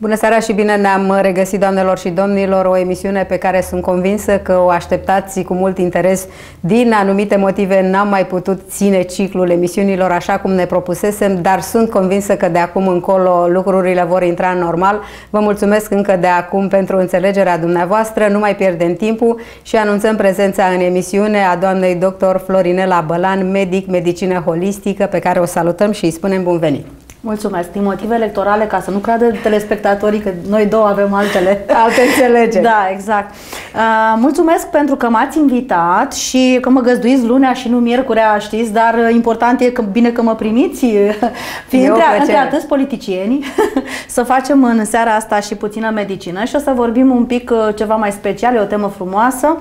Bună seara și bine ne-am regăsit, doamnelor și domnilor, o emisiune pe care sunt convinsă că o așteptați cu mult interes. Din anumite motive n-am mai putut ține ciclul emisiunilor așa cum ne propusesem, dar sunt convinsă că de acum încolo lucrurile vor intra în normal. Vă mulțumesc încă de acum pentru înțelegerea dumneavoastră, nu mai pierdem timpul și anunțăm prezența în emisiune a doamnei dr. Florinela Bălan, medic, medicină holistică, pe care o salutăm și îi spunem bun venit. Mulțumesc. Din motive electorale, ca să nu creadă telespectatorii că noi două avem altele. Alte înțelegeri. Da, exact. Uh, mulțumesc pentru că m-ați invitat și că mă găzduiți lunea și nu miercurea, știți, dar important e că bine că mă primiți, fiind între, între atâți politicieni, să facem în seara asta și puțină medicină și o să vorbim un pic uh, ceva mai special, e o temă frumoasă.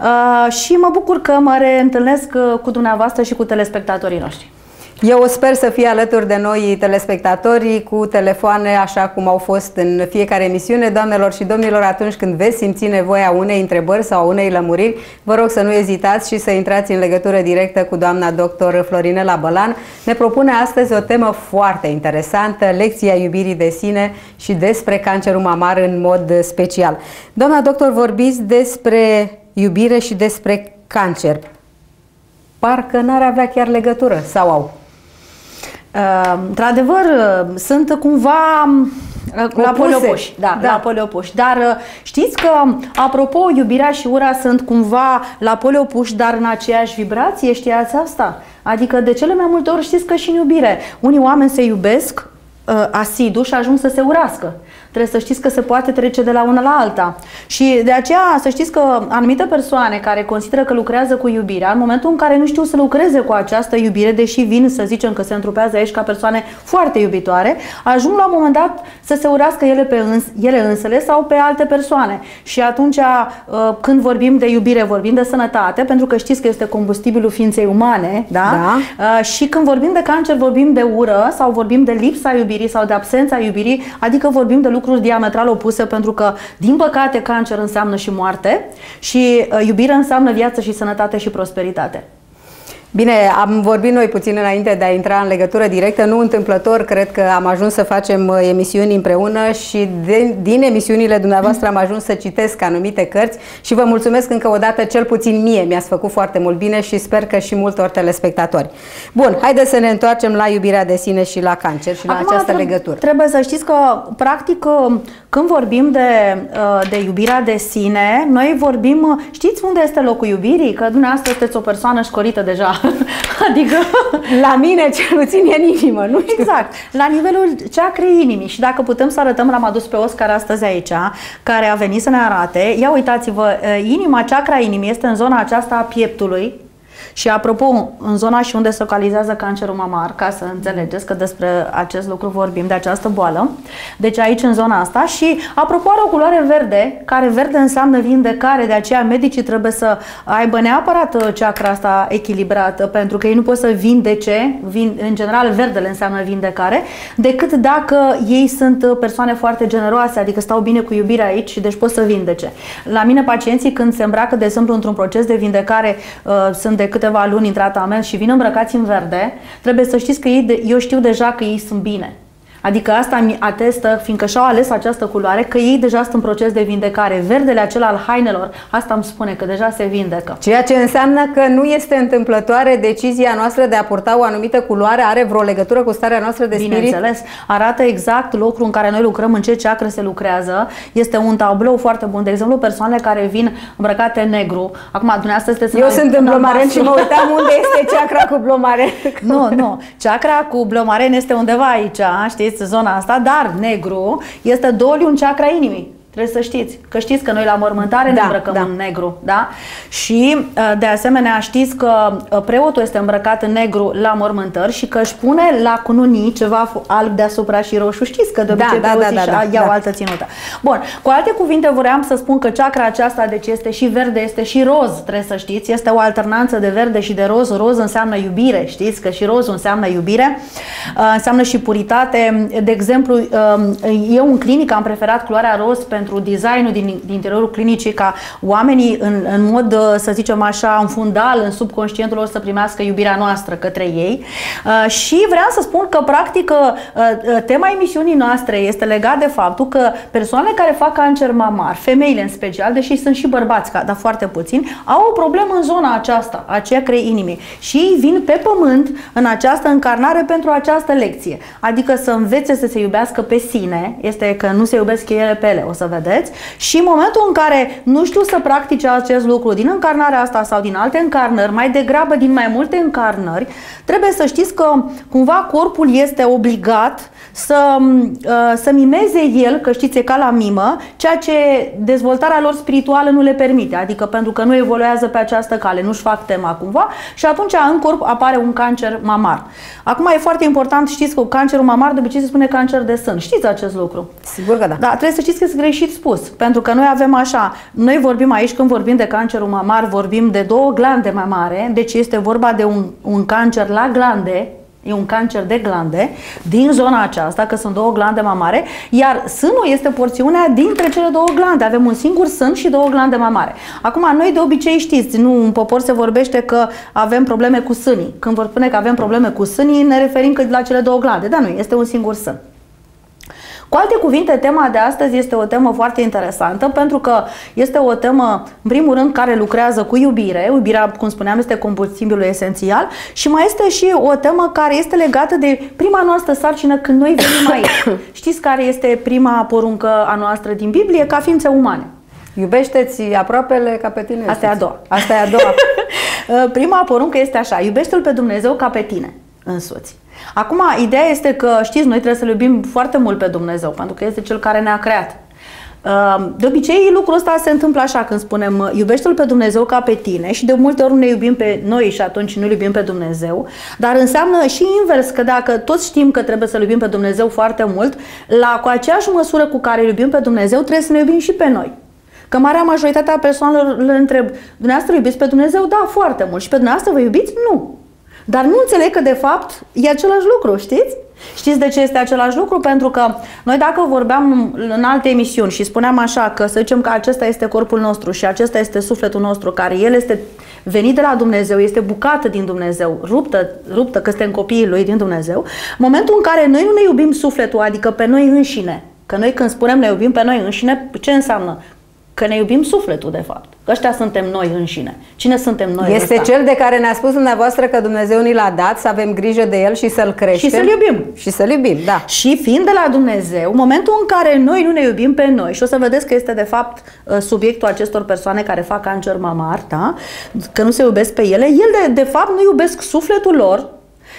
Uh, și mă bucur că mă reîntâlnesc uh, cu dumneavoastră și cu telespectatorii noștri. Eu sper să fie alături de noi telespectatorii cu telefoane așa cum au fost în fiecare emisiune. Doamnelor și domnilor, atunci când veți simți nevoia unei întrebări sau unei lămuriri, vă rog să nu ezitați și să intrați în legătură directă cu doamna doctor Florinela Bălan. Ne propune astăzi o temă foarte interesantă, lecția iubirii de sine și despre cancerul mamar în mod special. Doamna doctor, vorbiți despre iubire și despre cancer. Parcă n-ar avea chiar legătură, sau au? Ehm, într-adevăr, sunt cumva la poliopoși, da, da, la poliopoși. Dar știți că, apropo, iubirea și ura sunt cumva la poliopuși, dar în aceeași vibrație, știați asta? Adică de cele mai multe ori știți că și în iubire. Unii oameni se iubesc uh, asidu și ajung să se urască trebuie să știți că se poate trece de la una la alta. Și de aceea să știți că anumite persoane care consideră că lucrează cu iubirea, în momentul în care nu știu să lucreze cu această iubire, deși vin să zicem că se întrupează aici ca persoane foarte iubitoare, ajung la un moment dat să se urească ele, pe îns- ele însele sau pe alte persoane. Și atunci uh, când vorbim de iubire, vorbim de sănătate, pentru că știți că este combustibilul ființei umane, da? da. Uh, și când vorbim de cancer, vorbim de ură sau vorbim de lipsa iubirii sau de absența iubirii, adică vorbim de lucruri diametral opuse pentru că, din păcate, cancer înseamnă și moarte și uh, iubire înseamnă viață și sănătate și prosperitate. Bine, am vorbit noi puțin înainte de a intra în legătură directă, nu întâmplător, cred că am ajuns să facem uh, emisiuni împreună și de, din emisiunile dumneavoastră am ajuns să citesc anumite cărți și vă mulțumesc încă o dată, cel puțin mie, mi-ați făcut foarte mult bine și sper că și multor telespectatori. Bun, haideți să ne întoarcem la iubirea de sine și la cancer și la Acum această trebuie, legătură. Trebuie să știți că, practic, uh, când vorbim de, uh, de iubirea de sine, noi vorbim, știți unde este locul iubirii? Că dumneavoastră sunteți o persoană școlită deja adică... La mine cel puțin e în inimă, nu știu. Exact. La nivelul ceacrei inimii. Și dacă putem să arătăm, l-am adus pe Oscar astăzi aici, care a venit să ne arate. Ia uitați-vă, inima, ceacra inimii este în zona aceasta a pieptului, și apropo, în zona și unde se localizează cancerul mamar, ca să înțelegeți că despre acest lucru vorbim, de această boală, deci aici în zona asta și apropo are o culoare verde, care verde înseamnă vindecare, de aceea medicii trebuie să aibă neapărat uh, chakra asta echilibrată, pentru că ei nu pot să vindece, vin, în general verdele înseamnă vindecare, decât dacă ei sunt uh, persoane foarte generoase, adică stau bine cu iubirea aici și deci pot să vindece. La mine pacienții când se îmbracă, de exemplu, într-un proces de vindecare, uh, sunt de câteva luni în tratament și vin îmbrăcați în verde, trebuie să știți că ei, eu știu deja că ei sunt bine. Adică asta mi atestă, fiindcă și-au ales această culoare, că ei deja sunt în proces de vindecare. Verdele acela al hainelor, asta îmi spune că deja se vindecă. Ceea ce înseamnă că nu este întâmplătoare decizia noastră de a purta o anumită culoare, are vreo legătură cu starea noastră de spirit? Bineînțeles, arată exact locul în care noi lucrăm, în ce ceacră se lucrează. Este un tablou foarte bun. De exemplu, persoanele care vin îmbrăcate negru. Acum, dumneavoastră sunteți Eu sunt în blomaren și mă uitam unde este ceacra cu blomaren. Nu, nu. Ceacra cu blomaren este undeva aici, știți? Știți zona asta, dar negru este doliu în chakra inimii. Trebuie să știți. Că știți că noi la mormântare da, ne îmbrăcăm da. în negru, da? Și uh, de asemenea știți că uh, preotul este îmbrăcat în negru la mormântări și că își pune la cununii ceva alb deasupra și roșu. Știți că de da, obicei da, da, da, da, iau da. altă ținută. Bun, cu alte cuvinte vreau să spun că chakra aceasta deci este și verde, este și roz, trebuie să știți. Este o alternanță de verde și de roz. Roz înseamnă iubire, știți că și rozul înseamnă iubire. Uh, înseamnă și puritate. De exemplu, eu în clinică am preferat culoarea roz pentru pentru designul din, din interiorul clinicii ca oamenii în, în mod, să zicem așa, în fundal, în subconștientul lor să primească iubirea noastră către ei. Uh, și vreau să spun că, practic, uh, uh, tema emisiunii noastre este legat de faptul că persoanele care fac cancer mamar, femeile în special, deși sunt și bărbați, dar foarte puțini, au o problemă în zona aceasta, aceea crei inimii. Și ei vin pe pământ în această încarnare pentru această lecție. Adică să învețe să se iubească pe sine, este că nu se iubesc ele pe ele, o să vedeți, și în momentul în care nu știu să practice acest lucru din încarnarea asta sau din alte încarnări, mai degrabă din mai multe încarnări, trebuie să știți că cumva corpul este obligat să, uh, să mimeze el, că știți, e ca la mimă, ceea ce dezvoltarea lor spirituală nu le permite, adică pentru că nu evoluează pe această cale, nu-și fac tema cumva și atunci în corp apare un cancer mamar. Acum e foarte important, știți că cancerul mamar de obicei se spune cancer de sân. Știți acest lucru? Sigur că da. Da, trebuie să știți că este greșit spus, pentru că noi avem așa, noi vorbim aici când vorbim de cancerul mamar, vorbim de două glande mamare, deci este vorba de un, un cancer la glande, E un cancer de glande din zona aceasta, că sunt două glande mamare, iar sânul este porțiunea dintre cele două glande. Avem un singur sân și două glande mamare. Acum, noi de obicei știți, nu, în popor se vorbește că avem probleme cu sânii. Când vor spune că avem probleme cu sânii, ne referim că la cele două glande. Dar nu, este un singur sân. Cu alte cuvinte, tema de astăzi este o temă foarte interesantă pentru că este o temă, în primul rând, care lucrează cu iubire. Iubirea, cum spuneam, este combustibilul esențial și mai este și o temă care este legată de prima noastră sarcină când noi venim aici. Știți care este prima poruncă a noastră din Biblie ca ființe umane? Iubește-ți aproapele ca pe tine. Asta e a doua. Asta e a doua. Prima poruncă este așa, iubește-L pe Dumnezeu ca pe tine însuți. Acum, ideea este că, știți, noi trebuie să-L iubim foarte mult pe Dumnezeu, pentru că este Cel care ne-a creat. Ehm, de obicei, lucrul ăsta se întâmplă așa când spunem iubește-L pe Dumnezeu ca pe tine și de multe ori ne iubim pe noi și atunci nu iubim pe Dumnezeu, dar înseamnă și invers că dacă toți știm că trebuie să iubim pe Dumnezeu foarte mult, la cu aceeași măsură cu care iubim pe Dumnezeu, trebuie să ne iubim și pe noi. Că marea majoritatea persoanelor le întreb, dumneavoastră iubiți pe Dumnezeu? Da, foarte mult. Și pe dumneavoastră vă iubiți? Nu. Dar nu înțeleg că de fapt e același lucru, știți? Știți de ce este același lucru? Pentru că noi dacă vorbeam în alte emisiuni și spuneam așa că să zicem că acesta este corpul nostru și acesta este sufletul nostru, care el este venit de la Dumnezeu, este bucată din Dumnezeu, ruptă, ruptă că suntem copiii lui din Dumnezeu, momentul în care noi nu ne iubim sufletul, adică pe noi înșine, Că noi când spunem ne iubim pe noi înșine, ce înseamnă? Că ne iubim sufletul, de fapt. Că ăștia suntem noi înșine. Cine suntem noi Este ăsta? cel de care ne-a spus dumneavoastră că Dumnezeu ni l-a dat, să avem grijă de el și să-l creștem. Și să-l iubim. Și să-l iubim, da. Și fiind de la Dumnezeu, momentul în care noi nu ne iubim pe noi, și o să vedeți că este de fapt uh, subiectul acestor persoane care fac cancer mamar, da? că nu se iubesc pe ele, el de, de fapt nu iubesc sufletul lor,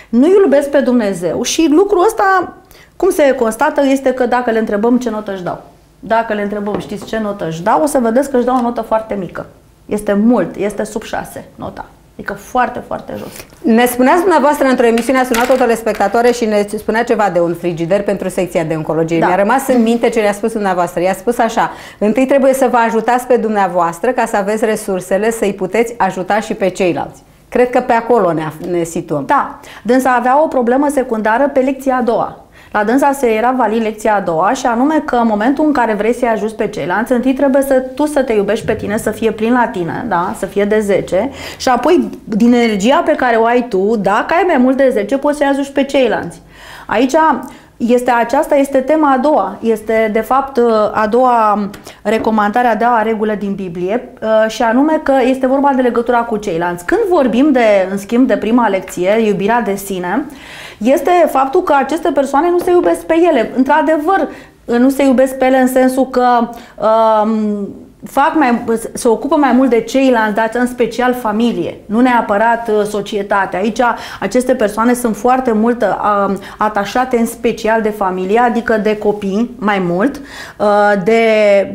nu iubesc pe Dumnezeu și lucrul ăsta, cum se constată, este că dacă le întrebăm ce notă își dau. Dacă le întrebăm, știți ce notă își dau, o să vedeți că își dau o notă foarte mică. Este mult, este sub 6 nota. Adică foarte, foarte jos. Ne spuneați dumneavoastră într-o emisiune, a sunat o telespectatoare și ne spunea ceva de un frigider pentru secția de oncologie. Da. Mi-a rămas în minte ce le-a spus dumneavoastră. I-a spus așa, întâi trebuie să vă ajutați pe dumneavoastră ca să aveți resursele să-i puteți ajuta și pe ceilalți. Cred că pe acolo ne, ne situăm. Da, dânsa avea o problemă secundară pe lecția a doua. La dânsa se era valid lecția a doua și anume că în momentul în care vrei să-i ajuți pe ceilalți, întâi trebuie să tu să te iubești pe tine, să fie plin la tine, da? să fie de 10 și apoi din energia pe care o ai tu, dacă ai mai mult de 10, poți să-i ajuți pe ceilalți. Aici este aceasta este tema a doua. Este de fapt a doua recomandare, a doua regulă din Biblie și anume că este vorba de legătura cu ceilalți. Când vorbim de, în schimb, de prima lecție, iubirea de sine, este faptul că aceste persoane nu se iubesc pe ele. Într-adevăr, nu se iubesc pe ele în sensul că um, fac mai, se ocupă mai mult de ceilalți, dar în special familie, nu neapărat uh, societate. Aici aceste persoane sunt foarte mult uh, atașate în special de familie, adică de copii mai mult, uh, de,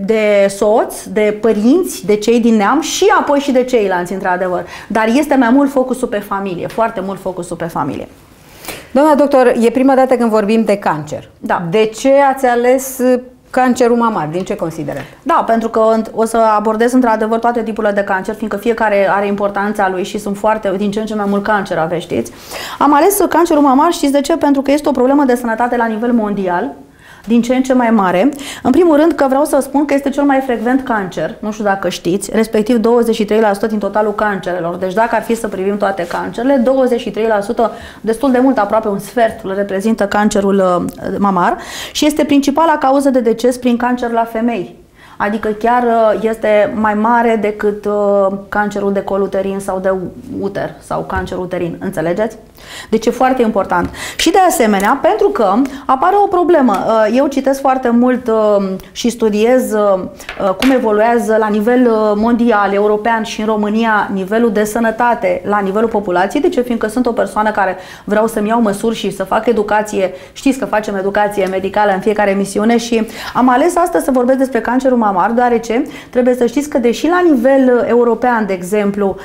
de soți, de părinți, de cei din neam și apoi și de ceilalți, într-adevăr. Dar este mai mult focusul pe familie, foarte mult focusul pe familie. Doamna doctor, e prima dată când vorbim de cancer. Da. De ce ați ales uh, cancerul mamar? Din ce consideră? Da, pentru că o să abordez într-adevăr toate tipurile de cancer, fiindcă fiecare are importanța lui și sunt foarte, din ce în ce mai mult cancer aveți, știți? Am ales cancerul mamar, știți de ce? Pentru că este o problemă de sănătate la nivel mondial din ce în ce mai mare. În primul rând că vreau să spun că este cel mai frecvent cancer, nu știu dacă știți, respectiv 23% din totalul cancerelor. Deci dacă ar fi să privim toate cancerele, 23%, destul de mult, aproape un sfert, îl reprezintă cancerul uh, mamar și este principala cauză de deces prin cancer la femei. Adică chiar uh, este mai mare decât uh, cancerul de col uterin sau de uter sau cancer uterin. Înțelegeți? Deci e foarte important. Și de asemenea, pentru că apare o problemă. Uh, eu citesc foarte mult și studiez cum evoluează la nivel mondial, european și în România nivelul de sănătate la nivelul populației. De ce? Fiindcă sunt o persoană care vreau să-mi iau măsuri și să fac educație. Știți că facem educație medicală în fiecare emisiune și am ales astăzi să vorbesc despre cancerul mamar, deoarece trebuie să știți că deși la nivel uh, european, de exemplu,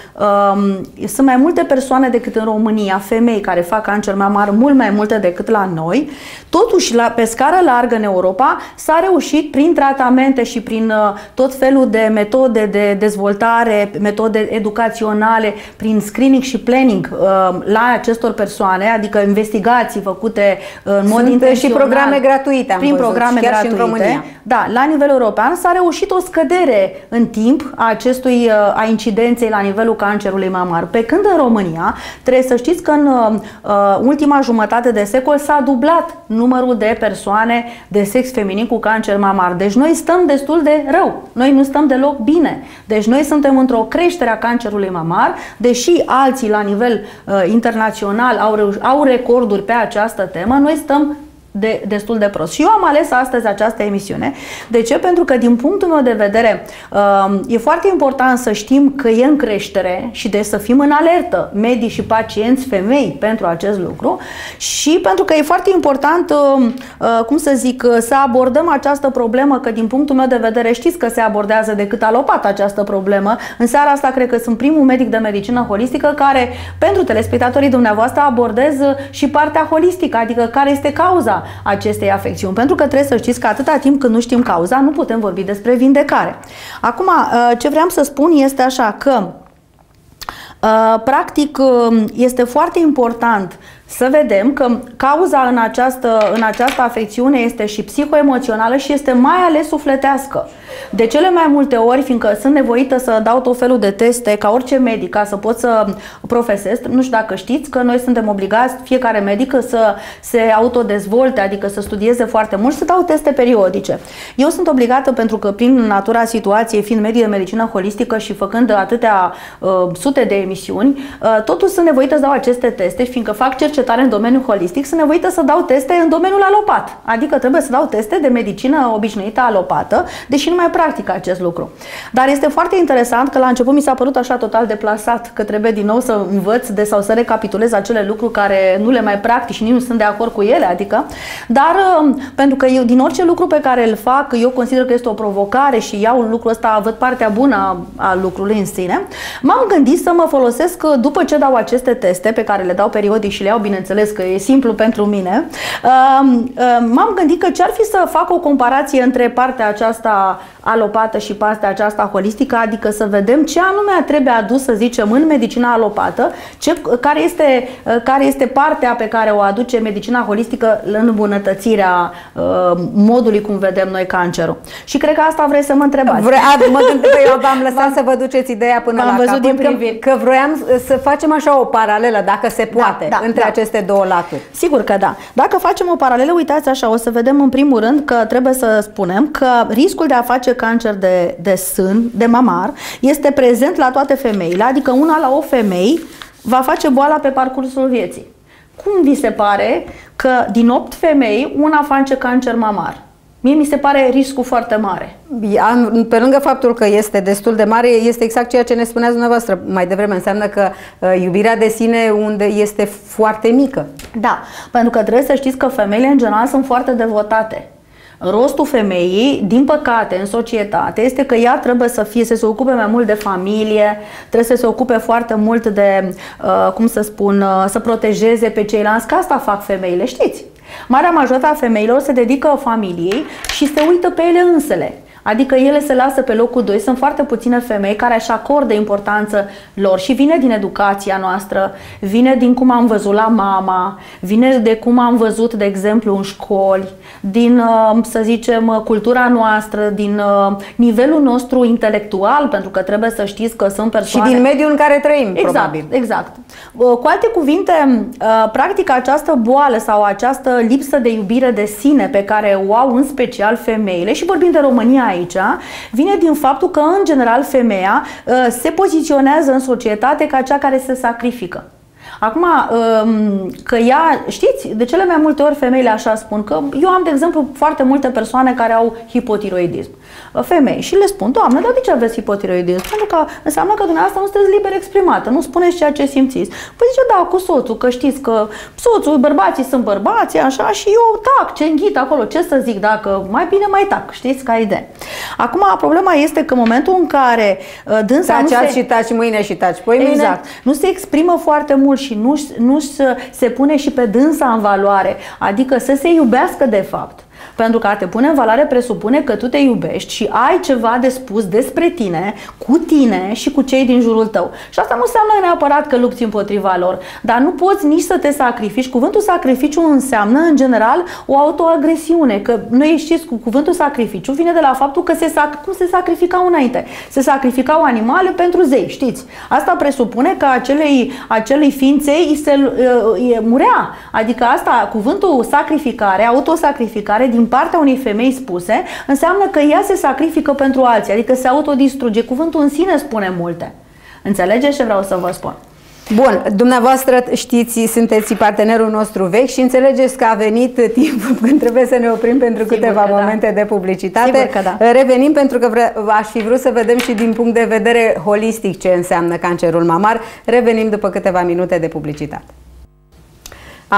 um, sunt mai multe persoane decât în România, femei care fac cancer mamar, mult mai multe decât la noi, totuși la, pe scară largă în Europa s-a reușit prin tratamente și prin uh, tot felul de metode de dezvoltare, metode educaționale, prin screening și planning uh, la acestor persoane, adică investigații făcute în mod Sunt intențional. și programe gratuite, am prin văzut, programe chiar gratuite. și în România. Da, la nivel european s-a reușit o scădere în timp a acestui a incidenței la nivelul cancerului mamar. Pe când în România, trebuie să știți că în uh, ultima jumătate de secol s-a dublat numărul de persoane de sex feminin cu cancer mamar. Deci noi stăm destul de rău. Noi nu stăm deloc bine. Deci noi suntem într-o creștere a cancerului mamar, deși alții la nivel uh, internațional au, reuș- au recorduri pe această temă, noi stăm de, destul de prost. Și eu am ales astăzi această emisiune. De ce? Pentru că din punctul meu de vedere um, e foarte important să știm că e în creștere și de să fim în alertă, medici și pacienți, femei, pentru acest lucru și pentru că e foarte important, um, uh, cum să zic, uh, să abordăm această problemă, că din punctul meu de vedere știți că se abordează decât alopat această problemă. În seara asta cred că sunt primul medic de medicină holistică care, pentru telespectatorii dumneavoastră, abordez uh, și partea holistică, adică care este cauza acestei afecțiuni. Pentru că trebuie să știți că atâta timp când nu știm cauza, nu putem vorbi despre vindecare. Acum, ce vreau să spun este așa că Practic, este foarte important să vedem că cauza în această, în această afecțiune este și psihoemoțională și este mai ales sufletească. De cele mai multe ori, fiindcă sunt nevoită să dau tot felul de teste, ca orice medic, ca să pot să profesez, nu știu dacă știți că noi suntem obligați, fiecare medic, să se autodezvolte, adică să studieze foarte mult, să dau teste periodice. Eu sunt obligată pentru că prin natura situației, fiind medie de medicină holistică și făcând atâtea uh, sute de emisiuni, uh, totuși sunt nevoită să dau aceste teste, fiindcă fac cercetare în domeniul holistic, sunt nevoită să dau teste în domeniul alopat. Adică trebuie să dau teste de medicină obișnuită alopată, deși nu mai practică acest lucru. Dar este foarte interesant că la început mi s-a părut așa total deplasat că trebuie din nou să învăț de sau să recapitulez acele lucruri care nu le mai practic și nici nu sunt de acord cu ele, adică, dar um, pentru că eu din orice lucru pe care îl fac, eu consider că este o provocare și iau lucrul ăsta, văd partea bună a lucrului în sine, m-am gândit să mă folosesc după ce dau aceste teste pe care le dau periodic și le iau, bineînțeles că e simplu pentru mine, um, um, m-am gândit că ce-ar fi să fac o comparație între partea aceasta alopată și partea aceasta holistică, adică să vedem ce anume trebuie adus, să zicem, în medicina alopată, ce, care, este, care este partea pe care o aduce medicina holistică în îmbunătățirea uh, modului cum vedem noi cancerul. Și cred că asta vreți să mă întrebați. Vre, a, mă gândesc că eu v-am lăsat să vă duceți ideea până am la văzut capăt, din priviri. că, că vroiam să facem așa o paralelă, dacă se poate, da, între da. Aceste două laturi. Sigur că da. Dacă facem o paralelă, uitați așa, o să vedem în primul rând că trebuie să spunem că riscul de a face cancer de, de sân, de mamar, este prezent la toate femeile, adică una la o femei va face boala pe parcursul vieții. Cum vi se pare că din 8 femei, una face cancer mamar? Mie mi se pare riscul foarte mare. Am, pe lângă faptul că este destul de mare, este exact ceea ce ne spuneați dumneavoastră mai devreme. Înseamnă că uh, iubirea de sine unde este foarte mică. Da, pentru că trebuie să știți că femeile în general sunt foarte devotate. Rostul femeii, din păcate, în societate, este că ea trebuie să fie, să se ocupe mai mult de familie, trebuie să se ocupe foarte mult de, uh, cum să spun, uh, să protejeze pe ceilalți, că asta fac femeile, știți? Marea majoritate a femeilor se dedică familiei și se uită pe ele însele. Adică ele se lasă pe locul 2. Sunt foarte puține femei care își acordă importanță lor și vine din educația noastră, vine din cum am văzut la mama, vine de cum am văzut, de exemplu, în școli, din, uh, să zicem, cultura noastră, din uh, nivelul nostru intelectual, pentru că trebuie să știți că sunt persoane... Și din mediul în care trăim, exact, probabil. Exact. Uh, cu alte cuvinte, practic această boală sau această lipsă de iubire de sine pe care o au în special femeile, și vorbim de România aici, vine din faptul că, în general, femeia se poziționează în societate ca cea care se sacrifică. Acum, um, că ea, știți, de cele mai multe ori femeile așa spun că eu am, de exemplu, foarte multe persoane care au hipotiroidism femei și le spun, doamnă, dar de ce aveți hipotiroidism? Pentru că înseamnă că dumneavoastră nu sunteți liber exprimată, nu spuneți ceea ce simțiți. Păi zice, da, cu soțul, că știți că soțul, bărbații sunt bărbați, așa, și eu tac, ce înghit acolo, ce să zic, dacă mai bine mai tac, știți, ca idee. Acum, problema este că în momentul în care uh, dânsa taci nu se... și taci mâine și taci păi Exact. Mine... Nu se exprimă foarte mult și nu, nu se, se pune și pe dânsa în valoare, adică să se iubească de fapt. Pentru că a te pune în valoare presupune că tu te iubești și ai ceva de spus despre tine, cu tine și cu cei din jurul tău. Și asta nu înseamnă neapărat că lupți împotriva lor, dar nu poți nici să te sacrifici. Cuvântul sacrificiu înseamnă, în general, o autoagresiune. Că noi știți, cu cuvântul sacrificiu vine de la faptul că se sac- cum se sacrificau înainte. Se sacrificau animale pentru zei, știți? Asta presupune că acelei, acelei ființei îi se uh, murea. Adică asta, cuvântul sacrificare, autosacrificare, din partea unei femei spuse, înseamnă că ea se sacrifică pentru alții, adică se autodistruge. Cuvântul în sine spune multe. Înțelegeți ce vreau să vă spun? Bun, dumneavoastră știți, sunteți partenerul nostru vechi și înțelegeți că a venit timpul când trebuie să ne oprim pentru Sigur câteva da. momente da. de publicitate. Sigur că da. Revenim pentru că vre- aș fi vrut să vedem și din punct de vedere holistic ce înseamnă cancerul mamar. Revenim după câteva minute de publicitate.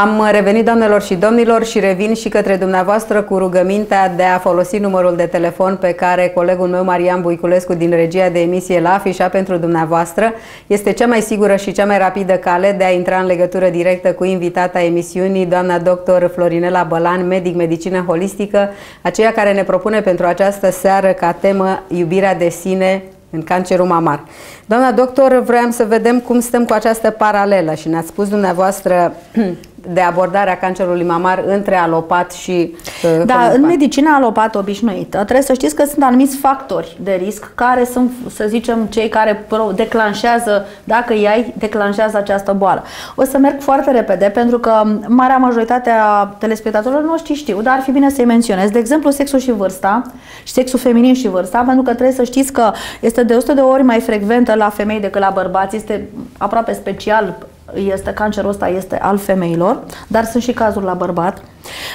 Am revenit, doamnelor și domnilor, și revin și către dumneavoastră cu rugămintea de a folosi numărul de telefon pe care colegul meu, Marian Buiculescu, din regia de emisie, l-a afișat pentru dumneavoastră. Este cea mai sigură și cea mai rapidă cale de a intra în legătură directă cu invitata emisiunii, doamna doctor Florinela Bălan, medic medicină holistică, aceea care ne propune pentru această seară ca temă iubirea de sine în cancerul mamar. Doamna doctor, vreau să vedem cum stăm cu această paralelă și ne-ați spus dumneavoastră de abordare a cancerului mamar între alopat și uh, Da, în medicina alopat obișnuită trebuie să știți că sunt anumiți factori de risc care sunt, să zicem, cei care declanșează, dacă ai declanșează această boală. O să merg foarte repede pentru că marea majoritate a telespectatorilor noștri știu, dar ar fi bine să-i menționez. De exemplu, sexul și vârsta, și sexul feminin și vârsta, pentru că trebuie să știți că este de 100 de ori mai frecventă la femei decât la bărbați, este aproape special este cancerul ăsta este al femeilor, dar sunt și cazuri la bărbat.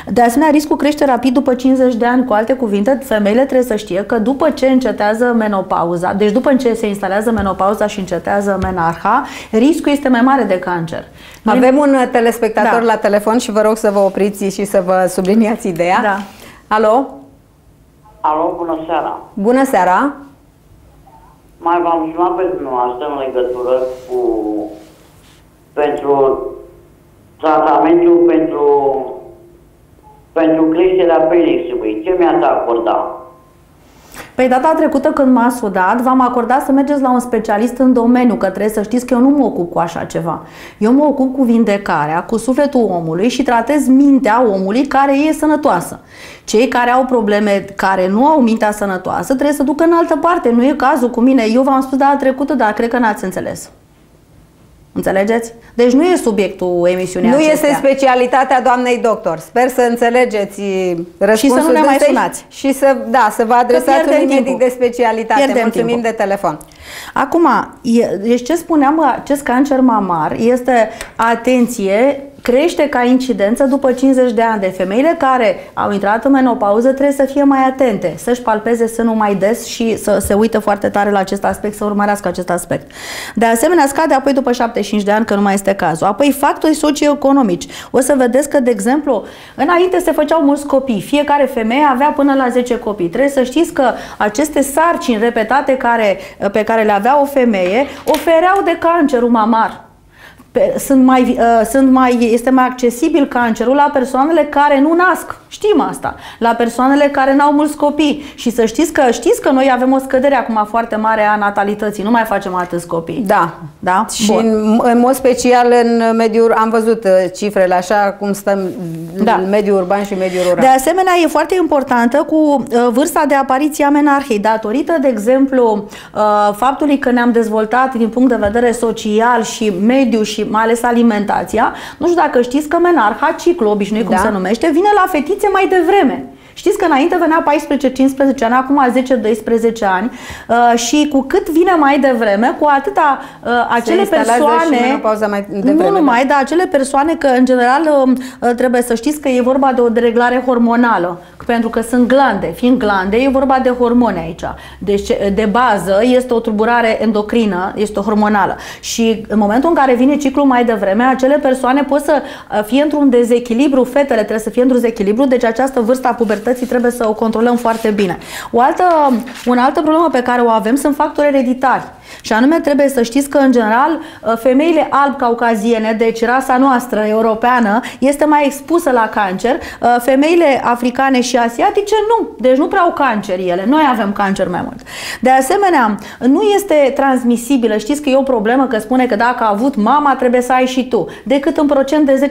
De asemenea, riscul crește rapid după 50 de ani. Cu alte cuvinte, femeile trebuie să știe că după ce încetează menopauza, deci după ce se instalează menopauza și încetează menarha, riscul este mai mare de cancer. Avem un telespectator da. la telefon și vă rog să vă opriți și să vă subliniați ideea. Da. Alo? Alo, bună seara! Bună seara! Mai v-am sunat pe dumneavoastră în legătură cu pentru tratamentul pentru, pentru creșterea pelixului. Ce mi-ați acordat? Păi data trecută când m-a sudat, v-am acordat să mergeți la un specialist în domeniu, că trebuie să știți că eu nu mă ocup cu așa ceva. Eu mă ocup cu vindecarea, cu sufletul omului și tratez mintea omului care e sănătoasă. Cei care au probleme, care nu au mintea sănătoasă, trebuie să ducă în altă parte. Nu e cazul cu mine. Eu v-am spus data trecută, dar cred că n-ați înțeles. Înțelegeți? Deci nu e subiectul emisiunii Nu acestea. este specialitatea doamnei doctor. Sper să înțelegeți răspunsul Și să nu ne mai sunați. Și să, da, să vă adresați unui medic de specialitate. Pierdem Mulțumim timpul. de telefon. Acum, deci ce spuneam, acest cancer mamar este, atenție, crește ca incidență după 50 de ani de femeile care au intrat în menopauză trebuie să fie mai atente, să-și palpeze sânul mai des și să se uite foarte tare la acest aspect, să urmărească acest aspect. De asemenea, scade apoi după 75 de ani, că nu mai este cazul. Apoi factori socioeconomici. O să vedeți că, de exemplu, înainte se făceau mulți copii. Fiecare femeie avea până la 10 copii. Trebuie să știți că aceste sarcini repetate care, pe care le avea o femeie ofereau de cancerul mamar pe, sunt mai, uh, sunt mai, este mai accesibil cancerul la persoanele care nu nasc. Știm asta. La persoanele care n-au mulți copii. Și să știți că știți că noi avem o scădere acum foarte mare a natalității. Nu mai facem atâți copii. Da. Da? Și în, în mod special în mediul, am văzut uh, cifrele așa cum stăm Da. în mediul urban și mediul rural. De asemenea, e foarte importantă cu uh, vârsta de apariție a menarhei, datorită, de exemplu, uh, faptului că ne-am dezvoltat din punct de vedere social și mediu și mai ales alimentația. Nu știu dacă știți că menarha, ciclu obișnuit cum Da. se numește, vine la fetițe mai devreme. Știți că înainte venea 14-15 ani, acum 10-12 ani uh, și cu cât vine mai devreme, cu atâta uh, acele instalează și persoane menopauza mai devreme, nu da. numai, dar acele persoane că în general um, uh, trebuie să știți că e vorba de o dereglare hormonală, pentru că sunt glande. Fiind glande, e vorba de hormoni aici. Deci de bază este o tulburare endocrină, este o hormonală. Și în momentul în care vine ciclul mai devreme, acele persoane pot să uh, fie într-un dezechilibru, fetele trebuie să fie într-un dezechilibru, deci această vârstă a pubertății trebuie să o controlăm foarte bine. O altă, o altă problemă pe care o avem sunt factori ereditari. Și anume trebuie să știți că în general uh, femeile alb-caucaziene, deci rasa noastră europeană, este mai expusă la cancer. Uh, Femeile africane și asiatice nu, deci nu prea au cancer ele. Noi avem cancer mai mult. De asemenea, nu este transmisibilă. Știți că e o problemă că spune că dacă a avut mama, trebuie să ai și tu. Decât în procent de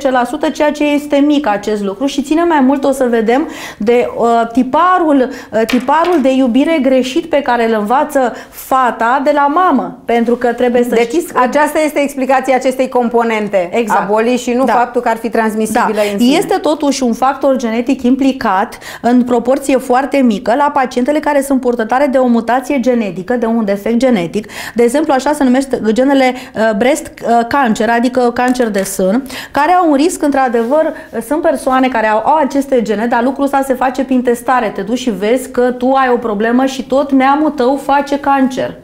10%, ceea ce este mic acest lucru și ține mai mult o să vedem de uh, tiparul, uh, tiparul de iubire greșit pe care îl învață fata de la mamă. Pentru că trebuie să Deci știți că aceasta este explicația acestei componente Exact. a bolii și nu Da. faptul că ar fi transmisibilă da. în sine. Este totuși un factor genetic implicat în proporție foarte mică la pacientele care sunt purtătoare de o mutație genetică, de un defect genetic. De exemplu, așa se numește genele uh, breast uh, cancer, adică cancer de sân, care au un risc, într-adevăr, uh, sunt persoane care au, au aceste gene, dar lucrul ăsta se face prin testare. Te duci și vezi că tu ai o problemă și tot neamul tău face cancer.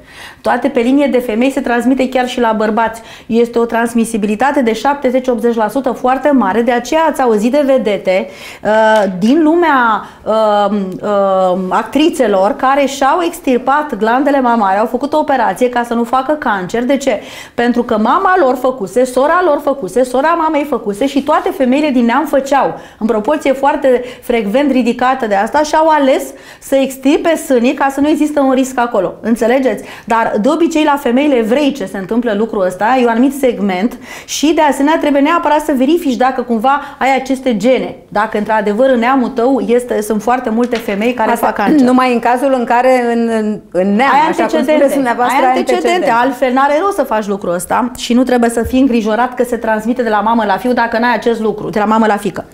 Toate pe linie de femei se transmite chiar și la bărbați. Este o transmisibilitate de 70-80% foarte mare, de aceea ați auzit de vedete uh, din lumea uh, uh, actrițelor care și-au extirpat glandele mamare, au făcut o operație ca să nu facă cancer. De ce? Pentru că mama lor făcuse, sora lor făcuse, sora mamei făcuse și toate femeile din neam făceau în proporție foarte frecvent ridicată de asta și au ales să extirpe sânii ca să nu există un risc acolo. Înțelegeți? Dar de obicei la femeile evreice se întâmplă lucrul ăsta, e un anumit segment și de asemenea trebuie neapărat să verifici dacă cumva ai aceste gene. Dacă într-adevăr în neamul tău este, sunt foarte multe femei care Asta fac cancer. numai în cazul în care în, în, în neam, ai așa cum antecedente, spuneți dumneavoastră, ai antecedente, altfel n-are rost să faci lucrul ăsta și nu trebuie să fii îngrijorat că se transmite de la mamă la fiu dacă n-ai acest lucru, de la mamă la fică.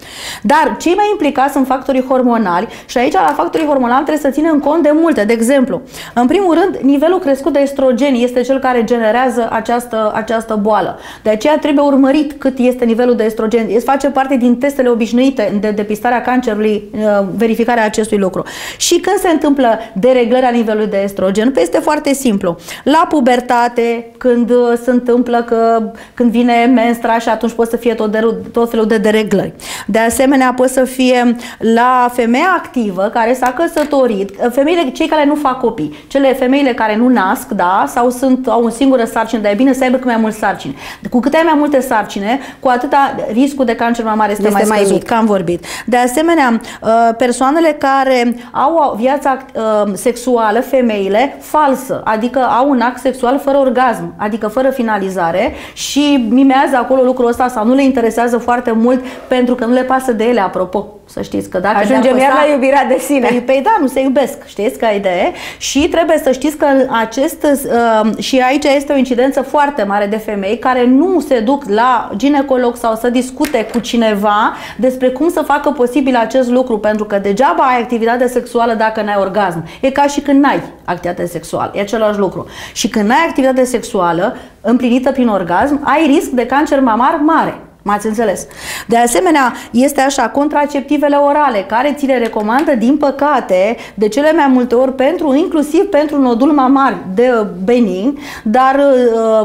Dar cei mai implicați sunt factorii hormonali și aici la factorii hormonali trebuie să ținem cont de multe. De exemplu, în primul rând, nivelul crescut de estrogen este cel care generează această, această boală. De aceea trebuie urmărit cât este nivelul de estrogen. Este face parte din testele obișnuite de depistarea cancerului, uh, verificarea acestui lucru. Și când se întâmplă dereglarea nivelului de estrogen, păi este foarte simplu. La pubertate, când uh, se întâmplă că când vine menstrua și atunci pot să fie tot, de, tot felul de dereglări. De asemenea, pot să fie la femeia activă care s-a căsătorit, femeile, cei care nu fac copii, cele femeile care nu nasc, da, sau sunt, au o singură sarcină, dar e bine să aibă cât mai mulți sarcini. Cu cât ai mai multe sarcine, cu atâta riscul de cancer mamar este, Este mai mai scăzut, mic. că am vorbit. De asemenea, uh, persoanele care au viața uh, sexuală, femeile, falsă, adică au un act sexual fără orgasm, adică fără finalizare și mimează acolo lucrul ăsta sau nu le interesează foarte mult pentru că nu le pasă de ele, apropo. Să știți că dacă Ajungem le-ar iar păsa- la iubirea de sine. Păi, păi da, nu se iubesc, știți ca idee și trebuie să știți că acest uh, și aici este o incidență foarte mare de femei care nu se duc la ginecolog sau să discute cu cineva despre cum să facă posibil acest lucru, pentru că degeaba ai activitate sexuală dacă n-ai orgasm. E ca și când n-ai activitate sexuală, e același lucru. Și când n-ai activitate sexuală împlinită prin orgasm, ai risc de cancer mamar mare. M-ați înțeles? De asemenea, este așa, contraceptivele orale, care ți le recomandă, din păcate, de cele mai multe ori, pentru, inclusiv pentru nodul mamar de uh, benign, dar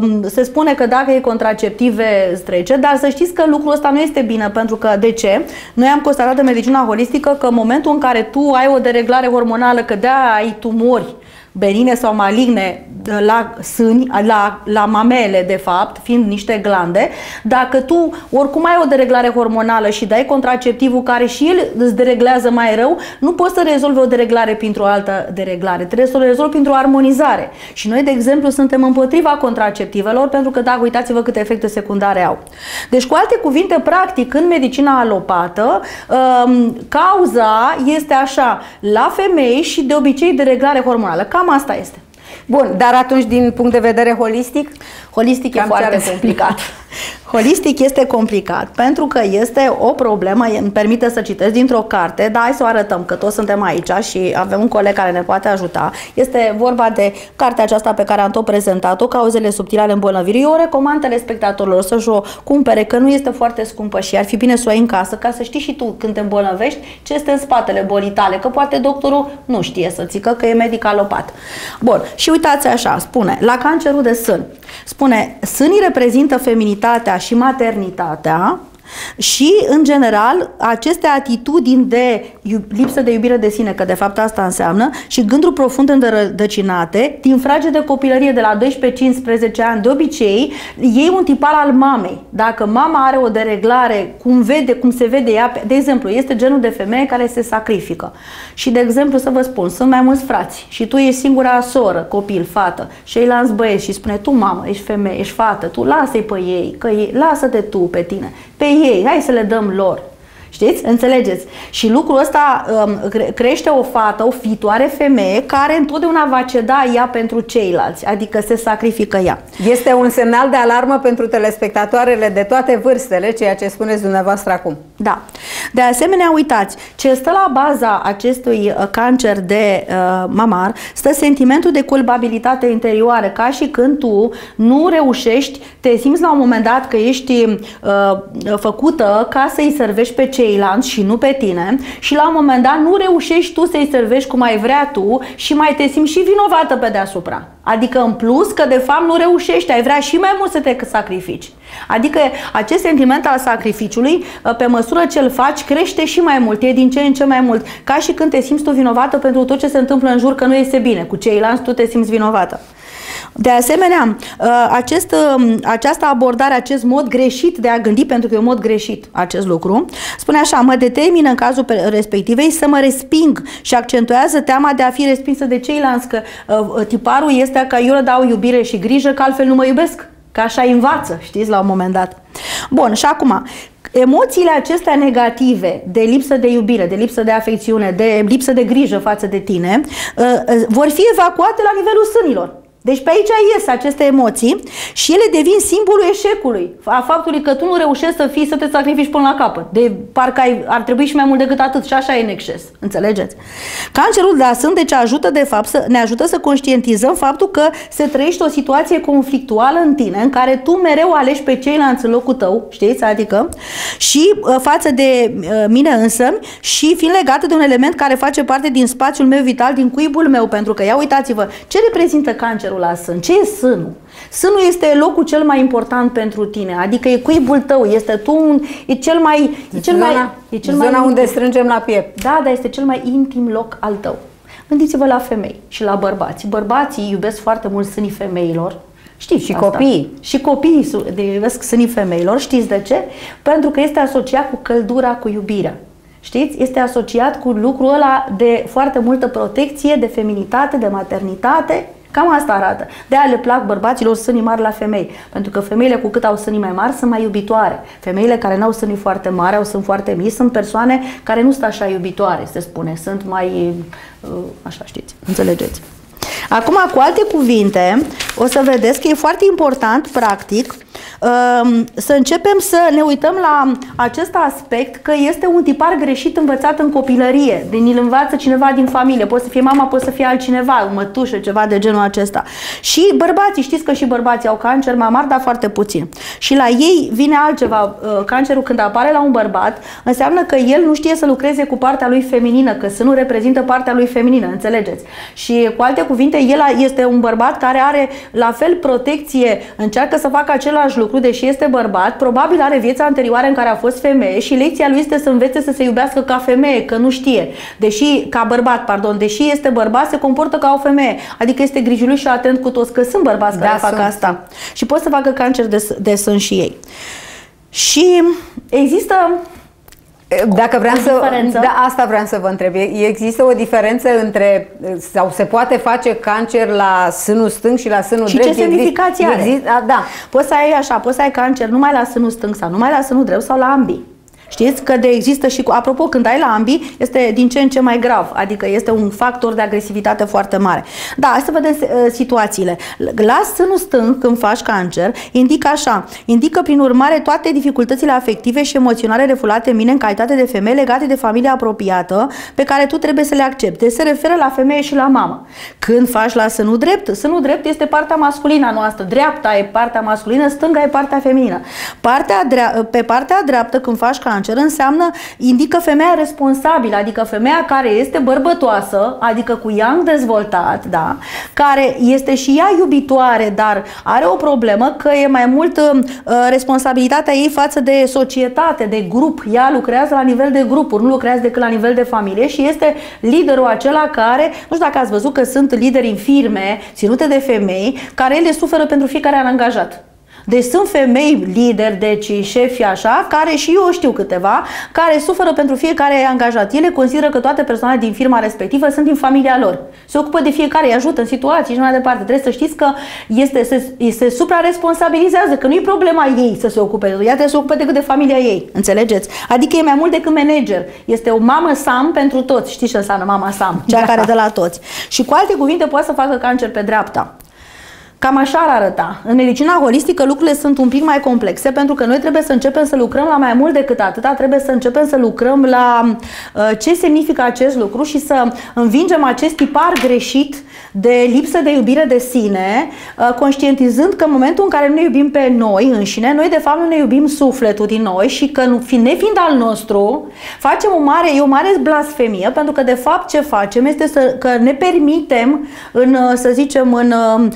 uh, se spune că dacă e contraceptive îți trece, dar să știți că lucrul ăsta nu este bine, pentru că, de ce? Noi am constatat în medicina holistică că în momentul în care tu ai o dereglare hormonală, că de ai tumori, benigne sau maligne la sâni, la, la mamele, de fapt, fiind niște glande, dacă tu oricum ai o dereglare hormonală și dai contraceptivul care și el îți dereglează mai rău, nu poți să rezolvi o dereglare printr-o altă dereglare. Trebuie să o rezolvi printr-o armonizare. Și noi, de exemplu, suntem împotriva contraceptivelor pentru că, da, uitați-vă câte efecte secundare au. Deci, cu alte cuvinte, practic, în medicina alopată, um, cauza este așa, la femei și de obicei dereglare hormonală. Cam asta este. Bun, dar atunci din punct de vedere holistic? Holistic e foarte complicat. Holistic este complicat pentru că este o problemă, îmi permite să citesc dintr-o carte, dar hai să o arătăm că toți suntem aici și avem un coleg care ne poate ajuta. Este vorba de cartea aceasta pe care am tot prezentat-o, Cauzele subtile ale îmbolnăvirii. Eu o recomand telespectatorilor să-și o cumpere, că nu este foarte scumpă și ar fi bine să o ai în casă, ca să știi și tu când te îmbolnăvești ce este în spatele bolii tale, că poate doctorul nu știe să zică că e medic alopat. Bun, și uitați așa, spune, la cancerul de sân, spune, sânii reprezintă feminitatea și maternitatea și, în general, aceste atitudini de lipsă de iubire de sine, că de fapt asta înseamnă, și gânduri profund îndrădăcinate, din frage de copilărie de la 12-15 ani, de obicei, e un tipar al mamei. Dacă mama are o dereglare, cum vede, cum se vede ea, de exemplu, este genul de femeie care se sacrifică. Și, de exemplu, să vă spun, sunt mai mulți frați și tu ești singura soră, copil, fată, și ei lanți băieți și spune, tu mamă, ești femeie, ești fată, tu lasă-i pe ei, că ei, lasă-te tu pe tine pe ei, hai să le dăm lor. Știți? Înțelegeți? Și lucrul ăsta um, crește o fată, o fitoare femeie care întotdeauna va ceda ea pentru ceilalți, adică se sacrifică ea. Este un semnal de alarmă pentru telespectatoarele de toate vârstele, ceea ce spuneți dumneavoastră acum. Da. De asemenea, uitați, ce stă la baza acestui uh, cancer de uh, mamar stă sentimentul de culpabilitate interioară, ca și când tu nu reușești, te simți la un moment dat că ești uh, făcută ca să-i servești pe ceilalți și nu pe tine și la un moment dat nu reușești tu să-i servești cum ai vrea tu și mai te simți și vinovată pe deasupra. Adică în plus că de fapt nu reușești, ai vrea și mai mult să te sacrifici. Adică acest sentiment al sacrificiului, pe măsură ce îl faci, crește și mai mult, e din ce în ce mai mult. Ca și când te simți tu vinovată pentru tot ce se întâmplă în jur că nu este bine. Cu ceilalți tu te simți vinovată. De asemenea, ă, acest, ă, această abordare, acest mod greșit de a gândi, pentru că e un mod greșit acest lucru, spune așa, mă determină în cazul respectivei să mă resping și accentuează teama de a fi respinsă de ceilalți, că ă, tiparul este că eu le dau iubire și grijă, că altfel nu mă iubesc. Că așa învață, știți, la un moment dat. Bun, și acum, emoțiile acestea negative de lipsă de iubire, de lipsă de afecțiune, de lipsă de grijă față de tine, vor fi evacuate la nivelul sânilor. Deci pe aici ies aceste emoții și ele devin simbolul eșecului, a faptului că tu nu reușești să fii, să te sacrifici până la capăt. De parcă ai, ar trebui și mai mult decât atât și așa e în exces. Înțelegeți? Cancerul de sân deci ajută de fapt să, ne ajută să conștientizăm faptul că se trăiește o situație conflictuală în tine, în care tu mereu alegi pe ceilalți în locul tău, știți? Adică și uh, față de uh, mine însă și fiind legată de un element care face parte din spațiul meu vital, din cuibul meu, pentru că ia uitați-vă, ce reprezintă cancerul sânul la sân. Ce e sânul? Sânul este locul cel mai important pentru tine, adică e cuibul tău, este tu, un, e cel mai... E cel zona, mai, e cel zona mai unde strângem la piept. Da, dar este cel mai intim loc al tău. Gândiți-vă la femei și la bărbați. Bărbații iubesc foarte mult sânii femeilor, Știți și asta. copiii. Și copiii iubesc sânii femeilor. Știți de ce? Pentru că este asociat cu căldura, cu iubirea. Știți? Este asociat cu lucrul ăla de foarte multă protecție, de feminitate, de maternitate Cam asta arată. De aia le plac bărbaților sânii mari la femei. Pentru că femeile cu cât au sânii mai mari sunt mai iubitoare. Femeile care nu au sânii foarte mari, au sunt foarte mici, sunt persoane care nu sunt așa iubitoare, se spune. Sunt mai, uh, așa știți, înțelegeți. Acum, cu alte cuvinte, o să vedeți că e foarte important, practic, um, să începem să ne uităm la acest aspect că este un tipar greșit învățat în copilărie. Din îl învață cineva din familie. Poate să fie mama, poate să fie altcineva, o mătușă, ceva de genul acesta. Și bărbații, știți că și bărbații au cancer mamar, dar foarte puțin. Și la ei vine altceva. Uh, cancerul când apare la un bărbat, înseamnă că el nu știe să lucreze cu partea lui feminină, că să nu reprezintă partea lui feminină, înțelegeți? Și cu alte cuvinte, el este un bărbat care are la fel protecție, încearcă să facă același lucru lucru, deși este bărbat, probabil are viața anterioară în care a fost femeie și lecția lui este să învețe să se iubească ca femeie, că nu știe. Deși, ca bărbat, pardon, deși este bărbat, se comportă ca o femeie. Adică este grijuliu și atent cu toți, că sunt bărbați Da, care fac sunt. asta. Și pot să facă cancer de, de sân și ei. Și există Dacă vreau O să... diferență? Da, asta vreau să vă întreb. Există o diferență între... Sau se poate face cancer la sânul stâng și la sânul Și drept? ce semnificație are? Exist, a, da. Poți să ai așa, poți să ai cancer numai la sânul stâng sau numai la sânul drept sau la ambii. Știți că de există și cu, apropo, când ai la ambii, este din ce în ce mai grav, adică este un factor de agresivitate foarte mare. Da, hai să vedem uh, situațiile. La sânul stâng, când faci cancer, indică așa, indică prin urmare toate dificultățile afective și emoționale refulate în mine în calitate de femeie legate de familia apropiată pe care tu trebuie să le accepte. Se referă la femeie și la mamă. Când faci la sânul drept, sânul drept este partea masculină a noastră, dreapta e partea masculină, stânga e partea feminină. Partea drea- pe partea dreaptă, când faci cancer, înseamnă, indică femeia responsabilă, adică femeia care este bărbătoasă, adică cu yang dezvoltat, da, care este și ea iubitoare, dar are o problemă că e mai mult uh, responsabilitatea ei față de societate, de grup. Ea lucrează la nivel de grupuri, nu lucrează decât la nivel de familie și este liderul acela care, nu știu dacă ați văzut că sunt lideri în firme ținute de femei, care ele suferă pentru fiecare angajat. Deci sunt femei lideri, deci șefi așa, care și eu știu câteva, care suferă pentru fiecare angajat. Ele consideră că toate persoanele din firma respectivă sunt din familia lor. Se ocupă de fiecare, îi ajută în situații și mai departe. Trebuie să știți că este, se, se supraresponsabilizează, că nu e problema ei să se ocupe. Ea trebuie să se ocupe decât de familia ei. Înțelegeți? Adică e mai mult decât manager. Este o mamă Sam pentru toți. Știți ce înseamnă mama Sam? Cea Da. care dă la toți. Și cu alte cuvinte poate să facă cancer pe dreapta. Cam așa ar arăta. În medicina holistică lucrurile sunt un pic mai complexe pentru că noi trebuie să începem să lucrăm la mai mult decât atâta, trebuie să începem să lucrăm la uh, ce semnifică acest lucru și să învingem acest tipar greșit de lipsă de iubire de sine, uh, conștientizând că în momentul în care nu ne iubim pe noi înșine, noi de fapt nu ne iubim sufletul din noi și că nu, fi- nefiind al nostru, facem o mare, e o mare blasfemie pentru că de fapt ce facem este să, că ne permitem în, uh, să zicem, în uh,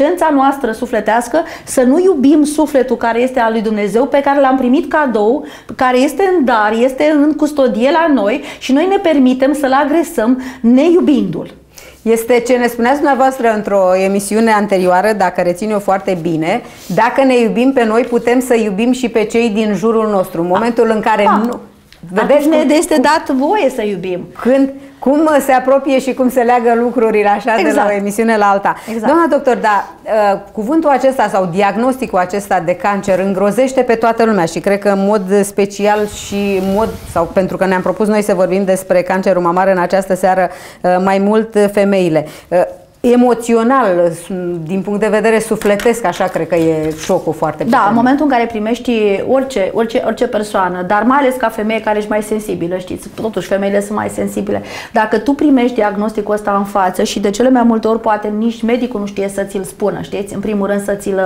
indecența noastră sufletească să nu iubim sufletul care este al lui Dumnezeu, pe care l-am primit cadou, care este în dar, este în custodie la noi și noi ne permitem să-l agresăm neiubindu-l. Este ce ne spuneați dumneavoastră într-o emisiune anterioară, dacă rețin eu foarte bine, dacă ne iubim pe noi, putem să iubim și pe cei din jurul nostru. În momentul în care Da. nu... Vedeți cum- ne este dat voie să iubim. când, cum se apropie și cum se leagă lucrurile așa de la Exact. o emisiune la alta. Exact. Doamna doctor, da, uh, cuvântul acesta sau diagnosticul acesta de cancer îngrozește pe toată lumea și cred că în mod special și în mod, sau pentru că ne-am propus noi să vorbim despre cancerul mamar în această seară, uh, mai mult uh, femeile. Uh, Emoțional, din punct de vedere sufletesc, așa cred că e șocul foarte Da, în puternic. momentul în care primești orice, orice, orice persoană, dar mai ales ca femeie care ești mai sensibilă, știți, totuși femeile sunt mai sensibile. Dacă tu primești diagnosticul ăsta în față și de cele mai multe ori poate nici medicul nu știe să ți-l spună, știți, în primul rând să ți-l,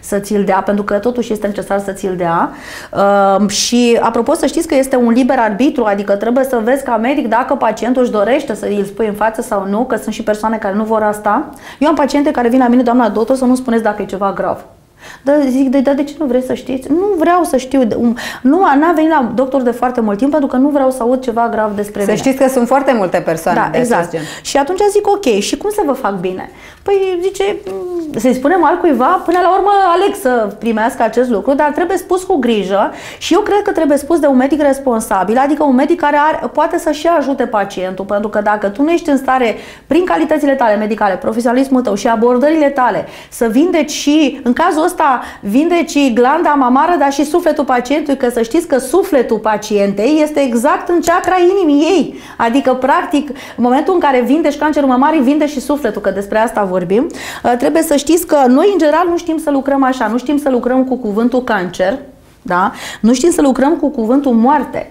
să ți-l dea, pentru că totuși este necesar să ți-l dea. Uh, și apropo să știți că este un liber arbitru, adică trebuie să vezi ca medic dacă pacientul își dorește să îl spui în față sau nu, că sunt și persoane care nu vor asta. Eu am paciente care vin la mine, doamna doctor, să nu spuneți dacă e ceva grav. Da, zic, de, da, de ce nu vreți să știți? Nu vreau să știu. de- um, Nu, n-am venit la doctor de foarte mult timp pentru că nu vreau să aud ceva grav despre Să mine. știți că sunt foarte multe persoane Da, de exact. acest gen. Și atunci zic, ok, și cum să vă fac bine? Păi zice, "Mm, să-i spunem altcuiva, până la urmă aleg să primească acest lucru, dar trebuie spus cu grijă și eu cred că trebuie spus de un medic responsabil, adică un medic care are, poate să și ajute pacientul, pentru că dacă tu nu ești în stare, prin calitățile tale medicale, profesionalismul tău și abordările tale, să vindeci și, în cazul ăsta, vindeci glanda mamară, dar și sufletul pacientului, că să știți că sufletul pacientei este exact în chakra inimii ei. Adică, practic, în momentul în care vindești cancerul mamarii, vindești și sufletul, că despre asta vorbim. Uh, Trebuie să știți că noi, în general, nu știm să lucrăm așa, nu știm să lucrăm cu cuvântul cancer, da? nu știm să lucrăm cu cuvântul moarte.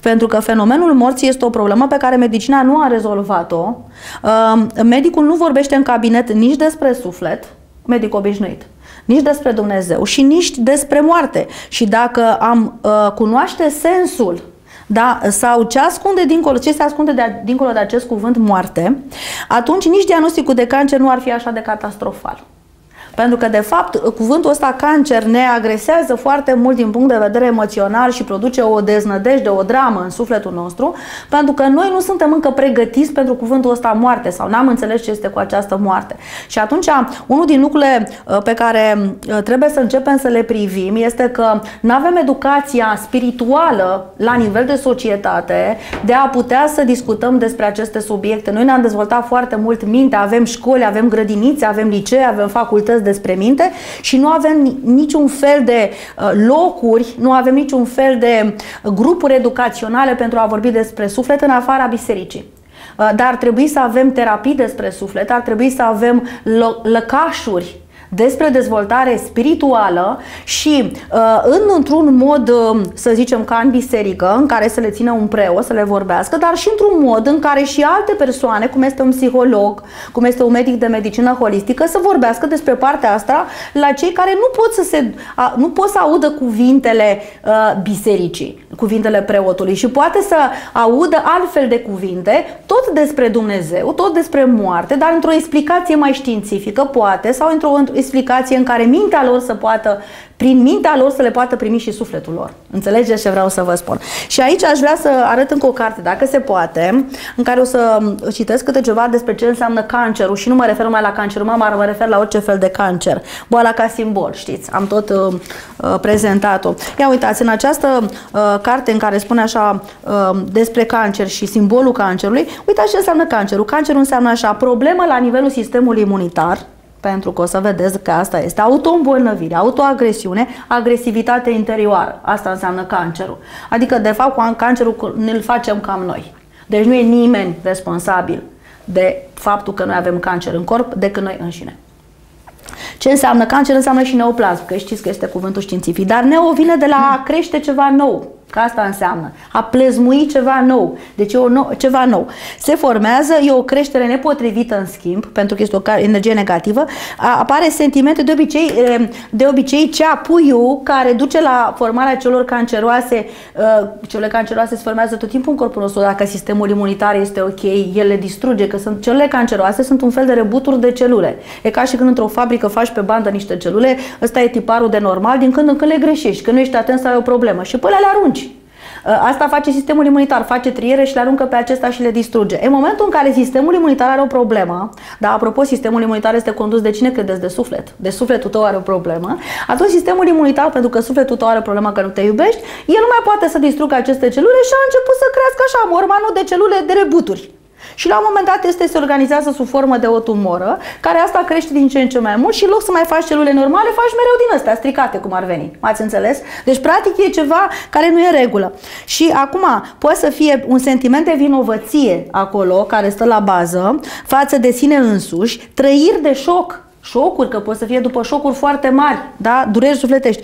Pentru că fenomenul morții este o problemă pe care medicina nu a rezolvat-o. Uh, Medicul nu vorbește în cabinet nici despre suflet, medic obișnuit, nici despre Dumnezeu și nici despre moarte. Și dacă am uh, cunoaște sensul da, sau ce ascunde dincolo, ce se ascunde de, dincolo de acest cuvânt moarte, atunci nici diagnosticul de cancer nu ar fi așa de catastrofal. Pentru că, de fapt, cuvântul ăsta cancer ne agresează foarte mult din punct de vedere emoțional și produce o deznădejde, o dramă în sufletul nostru, pentru că noi nu suntem încă pregătiți pentru cuvântul ăsta moarte sau n-am înțeles ce este cu această moarte. Și atunci, unul din lucrurile uh, pe care uh, trebuie să începem să le privim este că nu avem educația spirituală la nivel de societate de a putea să discutăm despre aceste subiecte. Noi ne-am dezvoltat foarte mult minte, avem școli, avem grădinițe, avem licee, avem facultăți despre minte și nu avem niciun fel de uh, locuri, nu avem niciun fel de grupuri educaționale pentru a vorbi despre suflet în afara bisericii. Uh, dar ar trebui să avem terapii despre suflet, ar trebui să avem lăcașuri despre dezvoltare spirituală și uh, în, într-un mod, uh, să zicem, ca în biserică, în care să le țină un preot, să le vorbească, dar și într-un mod în care și alte persoane, cum este un psiholog, cum este un medic de medicină holistică, să vorbească despre partea asta la cei care nu pot să, se, nu pot să audă cuvintele uh, bisericii, cuvintele preotului și poate să audă altfel de cuvinte, tot despre Dumnezeu, tot despre moarte, dar într-o explicație mai științifică, poate, sau într-o explicație în care mintea lor să poată, prin mintea lor să le poată primi și sufletul lor. Înțelegeți ce vreau să vă spun? Și aici aș vrea să arăt încă o carte, dacă se poate, în care o să citesc câte ceva despre ce înseamnă cancerul și nu mă refer numai la cancerul mamar, mă refer la orice fel de cancer. Boala ca simbol, știți, am tot uh, uh, prezentat-o. Ia uitați, în această uh, carte în care spune așa uh, despre cancer și simbolul cancerului, uitați ce înseamnă cancerul. Cancerul înseamnă așa, problemă la nivelul sistemului imunitar, pentru că o să vedeți că asta este autoîmbolnăvire, autoagresiune, agresivitate interioară. Asta înseamnă cancerul. Adică, de fapt, cancerul ne-l facem cam noi. Deci nu e nimeni responsabil de faptul că noi avem cancer în corp decât noi înșine. Ce înseamnă cancer? Înseamnă și neoplasm, că știți că este cuvântul științific. Dar neo vine de la a crește ceva nou. Că asta înseamnă. A plezmui ceva nou. Deci e o nou, ceva nou. Se formează, e o creștere nepotrivită în schimb, pentru că este o energie negativă. Apare sentimente de obicei, de obicei cea puiu care duce la formarea celor canceroase. Celule canceroase se formează tot timpul în corpul nostru. Dacă sistemul imunitar este ok, el le distruge, că sunt celule canceroase sunt un fel de rebuturi de celule. E ca și când într-o fabrică faci pe bandă niște celule, ăsta e tiparul de normal, din când în când le greșești, când nu ești atent să ai o problemă și pe le arunci. Uh, asta face sistemul imunitar, face triere și le aruncă pe acesta și le distruge. În momentul în care sistemul imunitar are o problemă, da, apropo, sistemul imunitar este condus de cine credeți? De suflet. De sufletul tău are o problemă. Atunci sistemul imunitar, pentru că sufletul tău are o problemă că nu te iubești, el nu mai poate să distrugă aceste celule și a început să crească așa, mormanul de celule de rebuturi. Și la un moment dat este se organizează sub formă de o tumoră, care asta crește din ce în ce mai mult și în loc să mai faci celule normale, faci mereu din astea, stricate, cum ar veni. M-ați înțeles? Deci, practic, e ceva care nu e în regulă. Și acum, poate să fie un sentiment de vinovăție acolo, care stă la bază, față de sine însuși, trăiri de șoc șocuri, că pot să fie după șocuri foarte mari, da? dureri sufletești,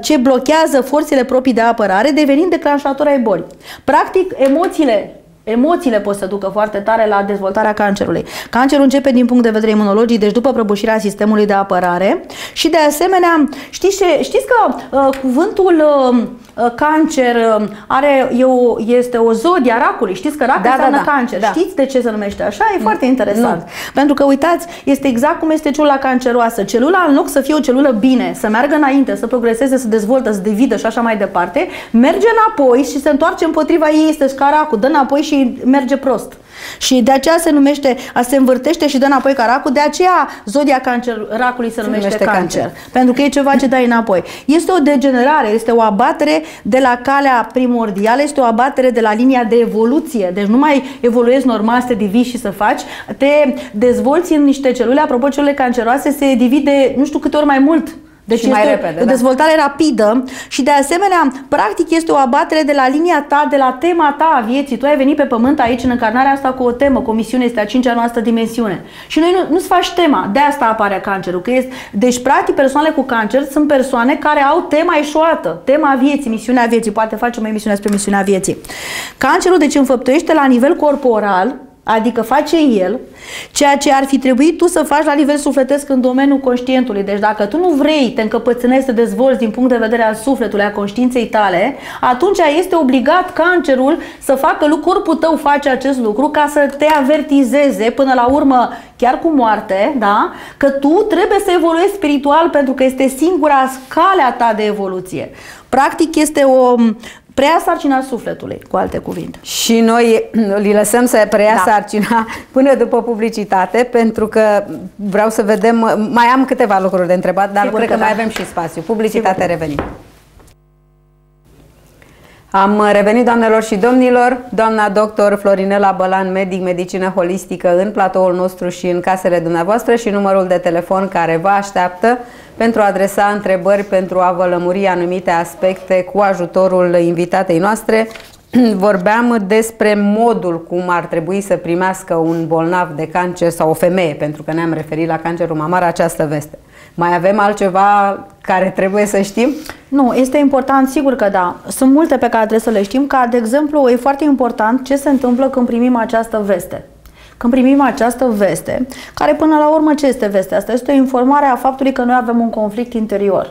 ce blochează forțele proprii de apărare, devenind declanșatori ai bolii. Practic, emoțiile Emoțiile pot să ducă foarte tare la dezvoltarea cancerului. Cancerul începe din punct de vedere imunologic, deci după prăbușirea sistemului de apărare și de asemenea, știți, ce, știți că uh, cuvântul uh, uh cancer uh, are, e o, este o zodie a racului. Știți că racul da, înseamnă da, da, cancer. Da. Știți de ce se numește așa? E nu. foarte interesant. Nu. Pentru că, uitați, este exact cum este celula canceroasă. Celula, în loc să fie o celulă bine, să meargă înainte, să progreseze, să dezvoltă, să devidă și așa mai departe, merge înapoi și se întoarce împotriva ei, este scaracul, dă înapoi și și merge prost. Și de aceea se numește, a se învârtește și dă înapoi caracul, de aceea zodia cancer, racului se, se numește, numește cancer, cancer. Pentru că e ceva ce dai înapoi. Este o degenerare, este o abatere de la calea primordială, este o abatere de la linia de evoluție. Deci nu mai evoluezi normal să te divizi și să faci, te dezvolți în niște celule, apropo celule canceroase se divide nu știu câte ori mai mult deci și este mai repede, o da. dezvoltare da. rapidă și de asemenea, practic este o abatere de la linia ta, de la tema ta a vieții. Tu ai venit pe pământ aici în încarnarea asta cu o temă, cu o misiune, este a cincea noastră dimensiune. Și noi nu, nu-ți faci tema, de asta apare cancerul. Că este, deci, practic, persoanele cu cancer sunt persoane care au tema eșuată, tema vieții, misiunea vieții. Poate facem o emisiune despre misiunea vieții. Cancerul, deci, înfăptuiește la nivel corporal Adică face el ceea ce ar fi trebuit tu să faci la nivel sufletesc în domeniul conștientului. Deci dacă tu nu vrei, te încăpățânești să dezvolți din punct de vedere al sufletului, a conștiinței tale, atunci este obligat cancerul să facă lucru, corpul tău face acest lucru ca să te avertizeze până la urmă, chiar cu moarte, da? că tu trebuie să evoluezi spiritual pentru că este singura scalea ta de evoluție. Practic este o preia sarcina sufletului, cu alte cuvinte. Și noi îi lăsăm să preia da. sarcina până după publicitate, pentru că vreau să vedem, mai am câteva lucruri de întrebat, dar Sigur cred că, că da. mai avem și spațiu. Publicitate revenim. Am revenit, doamnelor și domnilor, doamna doctor Florinela Bălan, medic medicină holistică în platoul nostru și în casele dumneavoastră și numărul de telefon care vă așteaptă pentru a adresa întrebări, pentru a vă lămuri anumite aspecte cu ajutorul invitatei noastre. Vorbeam despre modul cum ar trebui să primească un bolnav de cancer sau o femeie, pentru că ne-am referit la cancerul mamar, această veste. Mai avem altceva care trebuie să știm? Nu, este important, sigur că da. Sunt multe pe care trebuie să le știm, ca de exemplu, e foarte important ce se întâmplă când primim această veste. Când primim această veste, care până la urmă ce este vestea asta? Este o informare a faptului că noi avem un conflict interior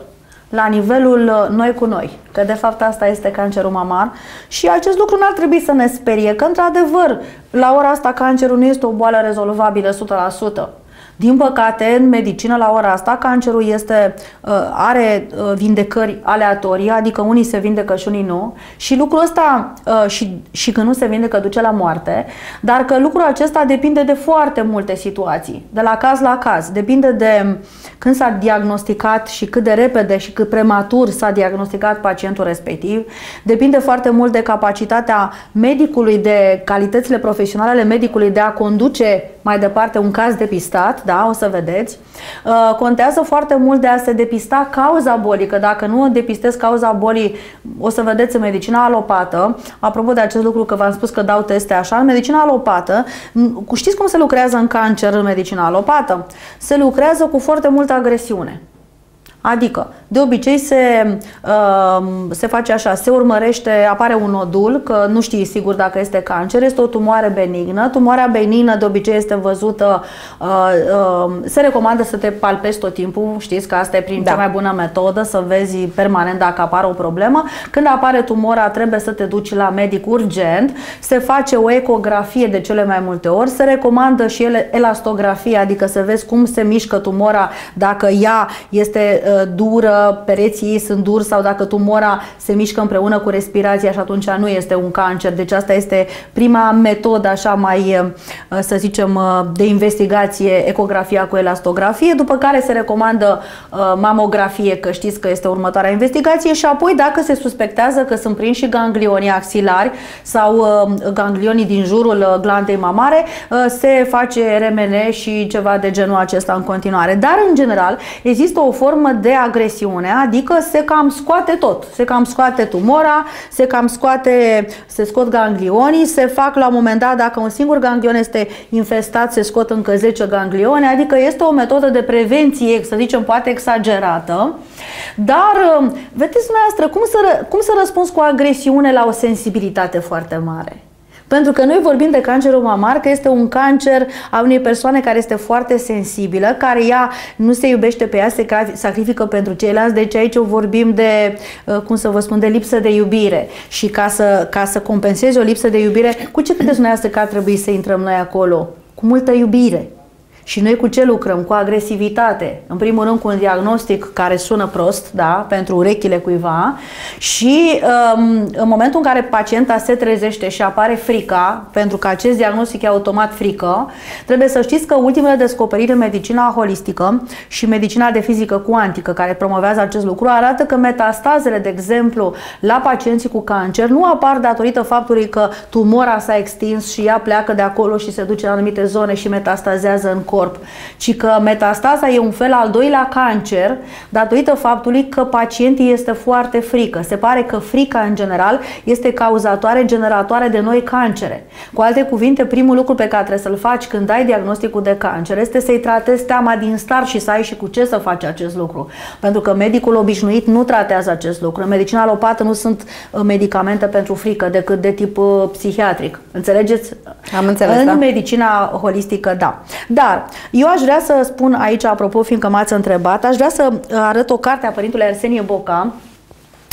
la nivelul uh, noi cu noi, că de fapt asta este cancerul mamar și acest lucru nu ar trebui să ne sperie, că într-adevăr la ora asta cancerul nu este o boală rezolvabilă 100%. Din păcate, în medicină, la ora asta, cancerul este, uh, are uh, vindecări aleatorii, adică unii se vindecă și unii nu. Și lucrul ăsta, uh, și, și când nu se vindecă, duce la moarte, dar că lucrul acesta depinde de foarte multe situații, de la caz la caz. Depinde de când s-a diagnosticat și cât de repede și cât prematur s-a diagnosticat pacientul respectiv. Depinde foarte mult de capacitatea medicului, de calitățile profesionale ale medicului de a conduce mai departe un caz depistat da, o să vedeți. Uh, contează foarte mult de a se depista cauza bolii, că dacă nu depistezi cauza bolii, o să vedeți în medicina alopată, apropo de acest lucru că v-am spus că dau teste așa, în medicina alopată, știți cum se lucrează în cancer în medicina alopată? Se lucrează cu foarte multă agresiune. Adică, de obicei se, uh, se face așa, se urmărește, apare un nodul, că nu știi sigur dacă este cancer, este o tumoare benignă. Tumoarea benignă de obicei este văzută, uh, uh, se recomandă să te palpezi tot timpul, știți că asta e prin da. cea mai bună metodă, să vezi permanent dacă apare o problemă. Când apare tumora, trebuie să te duci la medic urgent, se face o ecografie de cele mai multe ori, se recomandă și ele elastografie, adică să vezi cum se mișcă tumora, dacă ea este uh, dură, pereții ei sunt duri sau dacă tumora se mișcă împreună cu respirația și atunci nu este un cancer. Deci asta este prima metodă așa mai, uh, să zicem, uh, de investigație, ecografia cu elastografie, după care se recomandă uh, mamografie, că știți că este următoarea investigație și apoi dacă se suspectează că sunt prinși și ganglionii axilari sau ganglionii din jurul glandei mamare, se face RMN și ceva de genul acesta în continuare. Dar, în general, există o formă de agresiune, adică se cam scoate tot. Se cam scoate tumora, se cam scoate, se scot ganglionii, se fac la un moment dat, dacă un singur ganglion este infestat, se scot încă 10 ganglione, adică este o metodă de prevenție, să zicem, poate exagerată, dar vedeți dumneavoastră cum să, cum să răspunzi cu agresiune la o sensibilitate foarte mare. Pentru că noi vorbim de cancerul mamar, că este un cancer a unei persoane care este foarte sensibilă, care ea nu se iubește pe ea, se sacrifică pentru ceilalți, deci aici vorbim de, uh, cum să vă spun, de lipsă de iubire. Și ca să, ca să compensezi o lipsă de iubire, cu ce credeți dumneavoastră că ar trebui să intrăm noi acolo? Cu multă iubire. Și noi cu ce lucrăm? Cu agresivitate. În primul rând cu un diagnostic care sună prost, da, pentru urechile cuiva și um, în momentul în care pacienta se trezește și apare frica, pentru că acest diagnostic e automat frică, trebuie să știți că ultimele descoperiri în medicina holistică și medicina de fizică cuantică care promovează acest lucru arată că metastazele, de exemplu, la pacienții cu cancer nu apar datorită faptului că tumora s-a extins și ea pleacă de acolo și se duce în anumite zone și metastazează în corp, ci că metastaza e un fel al doilea cancer datorită faptului că pacientii este foarte frică. Se pare că frica în general este cauzatoare, generatoare de noi cancere. Cu alte cuvinte, primul lucru pe care trebuie să-l faci când ai diagnosticul de cancer este să-i tratezi teama din start și să ai și cu ce să faci acest lucru. Pentru că medicul obișnuit nu tratează acest lucru. În medicina alopată nu sunt uh, medicamente pentru frică decât de tip uh, psihiatric. Înțelegeți? Am înțeles, În da. medicina holistică, da. Dar eu aș vrea să spun aici, apropo, fiindcă m-ați întrebat, aș vrea să arăt o carte a părintului Arsenie Boca,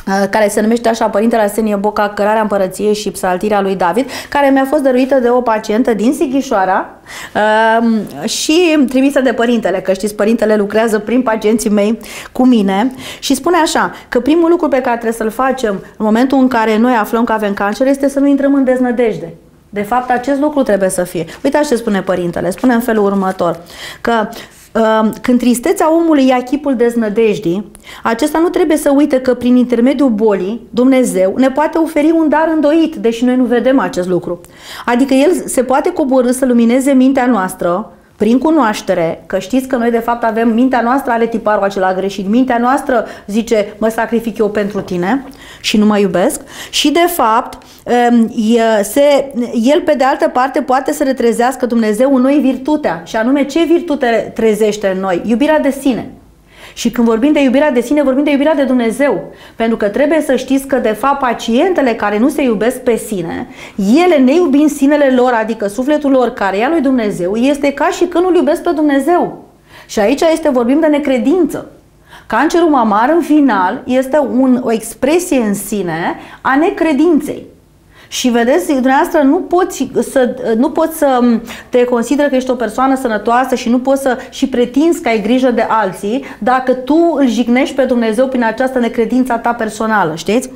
uh, care se numește așa Părintele Arsenie Boca, Cărarea Împărăției și Psaltirea lui David, care mi-a fost dăruită de o pacientă din Sighișoara uh, și trimisă de părintele, că știți, părintele lucrează prin pacienții mei cu mine și spune așa, că primul lucru pe care trebuie să-l facem în momentul în care noi aflăm că avem cancer este să nu intrăm în deznădejde. De fapt, acest lucru trebuie să fie. Uitați ce spune părintele. Spune în felul următor, că uh, când tristețea omului ia chipul deznădejdii, acesta nu trebuie să uite că prin intermediul bolii, Dumnezeu ne poate oferi un dar îndoit, deși noi nu vedem acest lucru. Adică El se poate coborâ să lumineze mintea noastră, prin cunoaștere, că știți că noi de fapt avem mintea noastră are tiparul acela greșit. Mintea noastră zice, mă sacrific eu pentru tine și nu mă iubesc. Și de fapt, se, el pe de altă parte poate să retrezească Dumnezeu în noi virtutea. Și anume, ce virtute trezește în noi? Iubirea de sine. Și când vorbim de iubirea de sine, vorbim de iubirea de Dumnezeu. Pentru că trebuie să știți că, de fapt, pacientele care nu se iubesc pe sine, ele, neiubind sinele lor, adică sufletul lor care e al lui Dumnezeu, este ca și când nu iubesc pe Dumnezeu. Și aici este, vorbim de necredință. Cancerul mamar, în final, este un, o expresie în sine a necredinței. Și vedeți, dumneavoastră nu poți să, nu poți să te consideră că ești o persoană sănătoasă și nu poți să și pretinzi că ai grijă de alții dacă tu îl jignești pe Dumnezeu prin această necredință a ta personală, știți?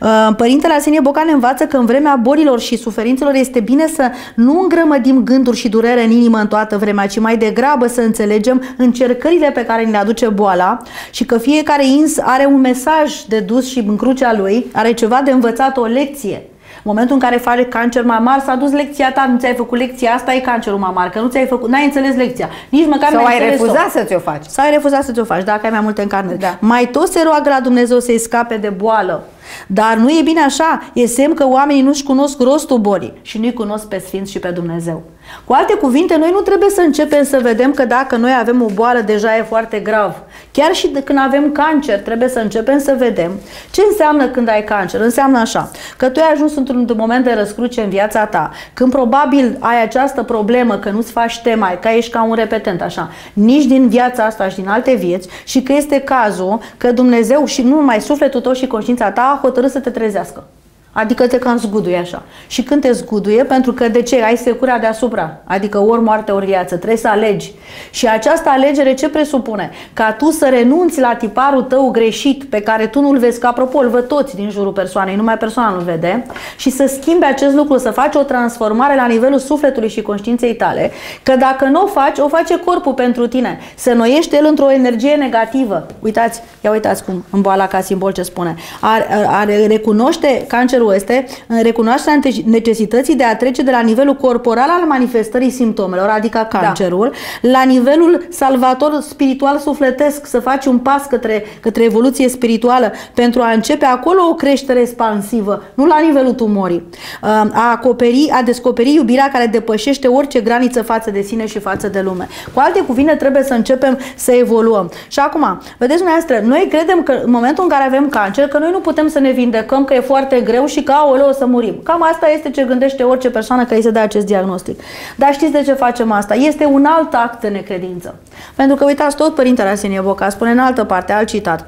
Uh, Părintele Arsenie Boca ne învață că în vremea bolilor și suferințelor este bine să nu îngrămădim gânduri și durere în inimă în toată vremea, ci mai degrabă să înțelegem încercările pe care ne le aduce boala și că fiecare ins are un mesaj de dus și în crucea lui, are ceva de învățat, o lecție. În momentul în care faci cancer mamar, s-a dus lecția ta, nu ți-ai făcut lecția asta, e cancerul mamar, că nu ți-ai făcut, n-ai înțeles lecția. Nici măcar Sau n-ai ai înțeles-o. refuzat să ți-o faci. Sau ai refuzat să ți-o faci, dacă ai mai multe încarnări. Da. Mai tot se roagă la Dumnezeu să-i scape de boală. Dar nu e bine așa. E semn că oamenii nu-și cunosc rostul bolii și nu-i cunosc pe Sfinți și pe Dumnezeu. Cu alte cuvinte, noi nu trebuie să începem să vedem că dacă noi avem o boală, deja e foarte grav. Chiar și de când avem cancer, trebuie să începem să vedem ce înseamnă când ai cancer. Înseamnă așa, că tu ai ajuns într-un moment de răscruce în viața ta, când probabil ai această problemă că nu-ți faci tema, că ești ca un repetent, așa, nici din viața asta și din alte vieți și că este cazul că Dumnezeu și nu numai sufletul tău și conștiința ta a hotărât să te trezească. Adică te cam zguduie așa. Și când te zguduie, pentru că de ce? Ai securea deasupra. Adică ori moarte, ori viață. Trebuie să alegi. Și această alegere ce presupune? Ca tu să renunți la tiparul tău greșit, pe care tu nu-l vezi, că apropo îl văd toți din jurul persoanei, numai persoana nu vede, și să schimbi acest lucru, să faci o transformare la nivelul sufletului și conștiinței tale, că dacă nu o faci, o face corpul pentru tine. Să noiește el într-o energie negativă. Uitați, ia uitați cum în boala ca simbol ce spune. Ar, ar, ar recunoaște cancerul este în recunoașterea necesității de a trece de la nivelul corporal al manifestării simptomelor, adică cancerul, da. la nivelul salvator spiritual sufletesc, să faci un pas către, către evoluție spirituală pentru a începe acolo o creștere expansivă, nu la nivelul tumorii. A, acoperi, a descoperi iubirea care depășește orice graniță față de sine și față de lume. Cu alte cuvinte, trebuie să începem să evoluăm. Și acum, vedeți dumneavoastră, noi credem că în momentul în care avem cancer, că noi nu putem să ne vindecăm, că e foarte greu și că aoleu o să murim. Cam asta este ce gândește orice persoană care îi se dă acest diagnostic. Dar știți de ce facem asta? Este un alt act de necredință. Pentru că uitați, tot Părintele Arsenie Boca spune în altă parte, alt citat.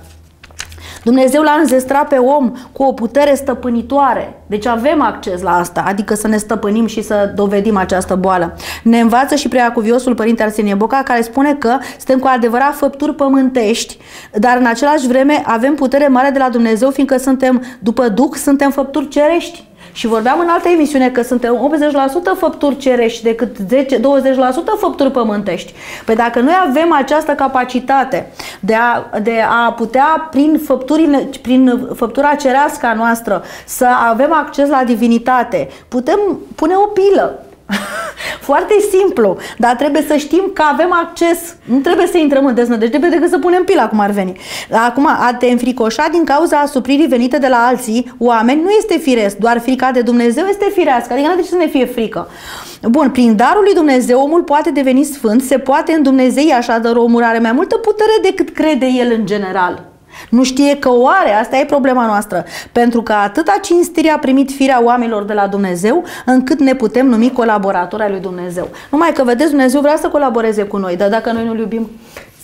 Dumnezeu l-a înzestrat pe om cu o putere stăpânitoare. Deci avem acces la asta, adică să ne stăpânim și să dovedim această boală. Ne învață și preacuviosul Părinte Arsenie Boca, care spune că suntem cu adevărat făpturi pământești, dar în același vreme avem putere mare de la Dumnezeu, fiindcă suntem, după Duh, suntem făpturi cerești. Și vorbeam în altă emisiune că suntem 80% făpturi cerești decât 10, 20% făpturi pământești. Păi dacă noi avem această capacitate de a, de a putea prin, făpturile, prin făptura cerească a noastră să avem acces la divinitate, putem pune o pilă Foarte simplu, dar trebuie să știm că avem acces. Nu trebuie să intrăm în deznădejde decât să punem pila, cum ar veni. Acum, a te înfricoșa din cauza asupririi venite de la alții oameni nu este firesc, doar frica de Dumnezeu este firească, adică nu de ce să ne fie frică. Bun, prin darul lui Dumnezeu omul poate deveni sfânt, se poate în Dumnezei, așadar omul are mai multă putere decât crede el în general. Nu știe că o are, asta e problema noastră. Pentru că atâta cinstire a primit firea oamenilor de la Dumnezeu, încât ne putem numi colaboratori ai lui Dumnezeu. Numai că, vedeți, Dumnezeu vrea să colaboreze cu noi, dar dacă noi nu-L iubim,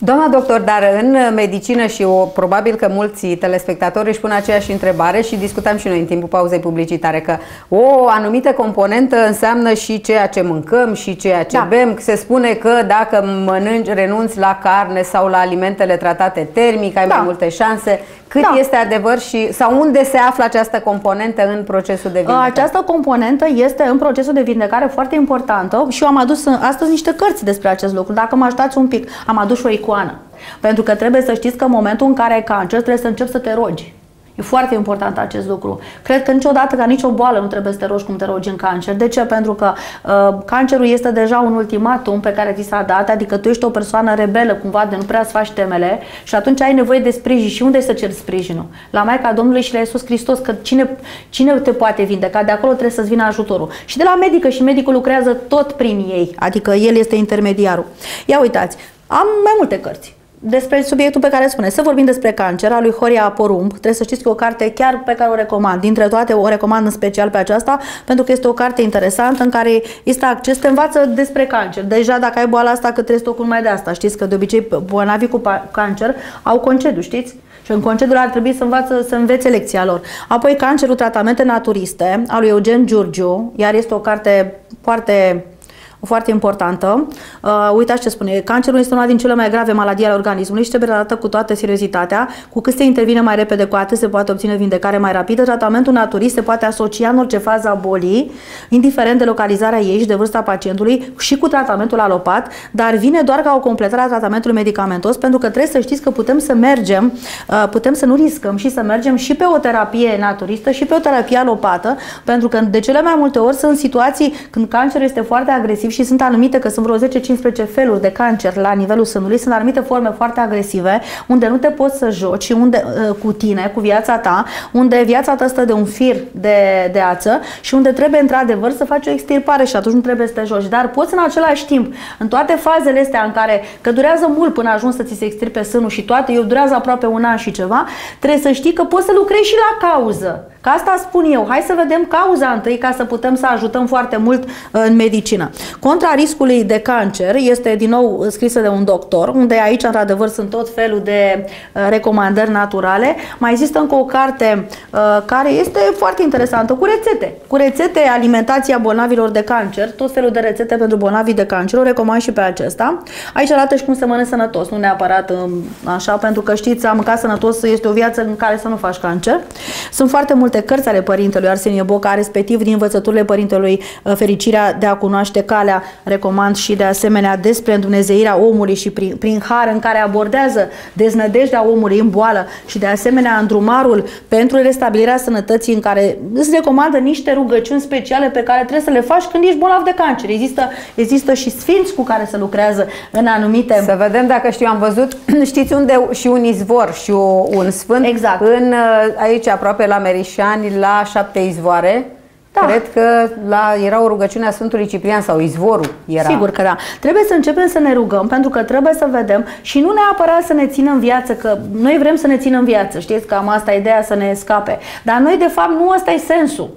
Doamna doctor, dar în medicină și o, probabil că mulți telespectatori își pun aceeași întrebare și discutam și noi în timpul pauzei publicitare că o anumită componentă înseamnă și ceea ce mâncăm și ceea ce da. bem. Se spune că dacă mănânci, renunți la carne sau la alimentele tratate termic, ai da. mai multe șanse. Cât da. este adevăr și sau unde se află această componentă în procesul de vindecare? Această componentă este în procesul de vindecare foarte importantă și eu am adus astăzi niște cărți despre acest lucru. Dacă mă ajutați un pic, am adus o icoană. Pentru că trebuie să știți că în momentul în care ai cancer trebuie să începi să te rogi. E foarte important acest lucru. Cred că niciodată, ca nicio boală, nu trebuie să te rogi cum te rogi în cancer. De ce? Pentru că uh, cancerul este deja un ultimatum pe care ți s-a dat, adică tu ești o persoană rebelă, cumva, de nu prea să faci temele și atunci ai nevoie de sprijin. Și unde să ceri sprijinul? La Maica Domnului și la Iisus Hristos, că cine, cine te poate vindeca? De acolo trebuie să-ți vină ajutorul. Și de la medică și medicul lucrează tot prin ei, adică el este intermediarul. Ia uitați, am mai multe cărți despre subiectul pe care spune. Să vorbim despre cancer al lui Horia Porumb. Trebuie să știți că e o carte chiar pe care o recomand. Dintre toate o recomand în special pe aceasta pentru că este o carte interesantă în care este acces, te învață despre cancer. Deja dacă ai boala asta, că trebuie să mai de asta. Știți că de obicei bolnavii cu cancer au concediu, știți? Și în concediu ar trebui să, învață, să învețe lecția lor. Apoi Cancerul, tratamente naturiste, al lui Eugen Giurgiu, iar este o carte foarte foarte importantă. Uh, uitați ce spune. Cancerul este una din cele mai grave maladii ale organismului și trebuie tratată cu toată seriozitatea. Cu cât se intervine mai repede, cu atât se poate obține vindecare mai rapidă. Tratamentul naturist se poate asocia în orice fază a bolii, indiferent de localizarea ei și de vârsta pacientului, și cu tratamentul alopat, dar vine doar ca o completare a tratamentului medicamentos, pentru că trebuie să știți că putem să mergem, uh, putem să nu riscăm și să mergem și pe o terapie naturistă și pe o terapie alopată, pentru că de cele mai multe ori sunt situații când cancerul este foarte agresiv agresiv și sunt anumite, că sunt vreo 10-15 feluri de cancer la nivelul sânului, sunt anumite forme foarte agresive, unde nu te poți să joci unde, uh, cu tine, cu viața ta, unde viața ta stă de un fir de, de ață și unde trebuie într-adevăr să faci o extirpare și atunci nu trebuie să te joci. Dar poți în același timp, în toate fazele astea în care, că durează mult până ajungi să ți se extirpe sânul și toate, eu durează aproape un an și ceva, trebuie să știi că poți să lucrezi și la cauză. Ca asta spun eu. Hai să vedem cauza întâi ca să putem să ajutăm foarte mult uh, în medicină. Contra riscului de cancer este din nou scrisă de un doctor, unde aici într-adevăr sunt tot felul de uh, recomandări naturale. Mai există încă o carte uh, care este foarte interesantă, cu rețete. Cu rețete alimentația bolnavilor de cancer, tot felul de rețete pentru bolnavii de cancer, o recomand și pe acesta. Aici arată și cum să mănânci sănătos, nu neapărat um, așa, pentru că știți, a mânca sănătos este o viață în care să nu faci cancer. Sunt foarte multe multe cărți ale părintelui Arsenie Boca, respectiv din învățăturile părintelui uh, Fericirea de a cunoaște calea, recomand și de asemenea despre îndumnezeirea omului și prin, prin har în care abordează deznădejdea omului în boală și de asemenea îndrumarul pentru restabilirea sănătății în care îți recomandă niște rugăciuni speciale pe care trebuie să le faci când ești bolnav de cancer. Există, există și sfinți cu care se lucrează în anumite... Să vedem dacă știu, am văzut, știți unde și un izvor și un sfânt exact. în, uh, aici aproape la Meriș ani la șapte izvoare. Da. Cred că la, era o rugăciune a Sfântului Ciprian sau izvorul era. Sigur că da. Trebuie să începem să ne rugăm pentru că trebuie să vedem și nu neapărat să ne țină în viață, că noi vrem să ne țină în viață, știți că am asta ideea să ne scape. Dar noi de fapt nu ăsta e sensul.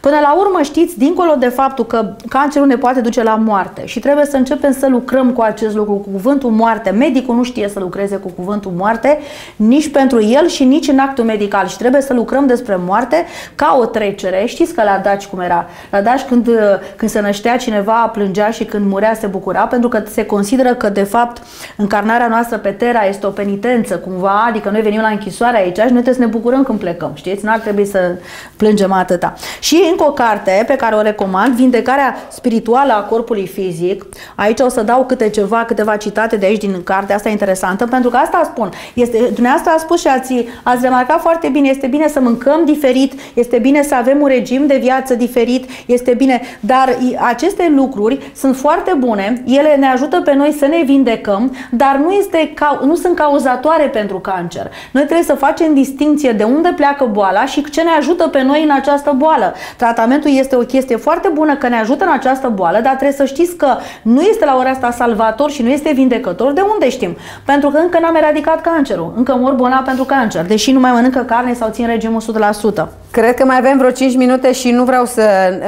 Până la urmă, știți, dincolo de faptul că cancerul ne poate duce la moarte și trebuie să începem să lucrăm cu acest lucru, cu cuvântul moarte. Medicul nu știe să lucreze cu cuvântul moarte nici pentru el și nici în actul medical și trebuie să lucrăm despre moarte ca o trecere. Știți că la Daci cum era? La Daci când, când se năștea cineva plângea și când murea se bucura pentru că se consideră că de fapt încarnarea noastră pe Terra este o penitență cumva, adică noi venim la închisoare aici și noi trebuie să ne bucurăm când plecăm, știți? N-ar trebui să plângem atâta. Și Și încă o carte pe care o recomand, Vindecarea spirituală a corpului fizic. Aici o să dau câte ceva, câteva citate de aici din carte, asta e interesantă, pentru că asta spun. Este, dumneavoastră a spus și ați, ați remarcat foarte bine, este bine să mâncăm diferit, este bine să avem un regim de viață diferit, este bine, dar aceste lucruri sunt foarte bune, ele ne ajută pe noi să ne vindecăm, dar nu, este, nu sunt cauzatoare pentru cancer. Noi trebuie să facem distinție de unde pleacă boala și ce ne ajută pe noi în această boală. Tratamentul este o chestie foarte bună că ne ajută în această boală, dar trebuie să știți că nu este la ora asta salvator și nu este vindecător. De unde știm? Pentru că încă n-am eradicat cancerul. Încă mor bolnav pentru cancer, deși nu mai mănâncă carne sau țin regimul 100%. Cred că mai avem vreo 5 minute și nu vreau să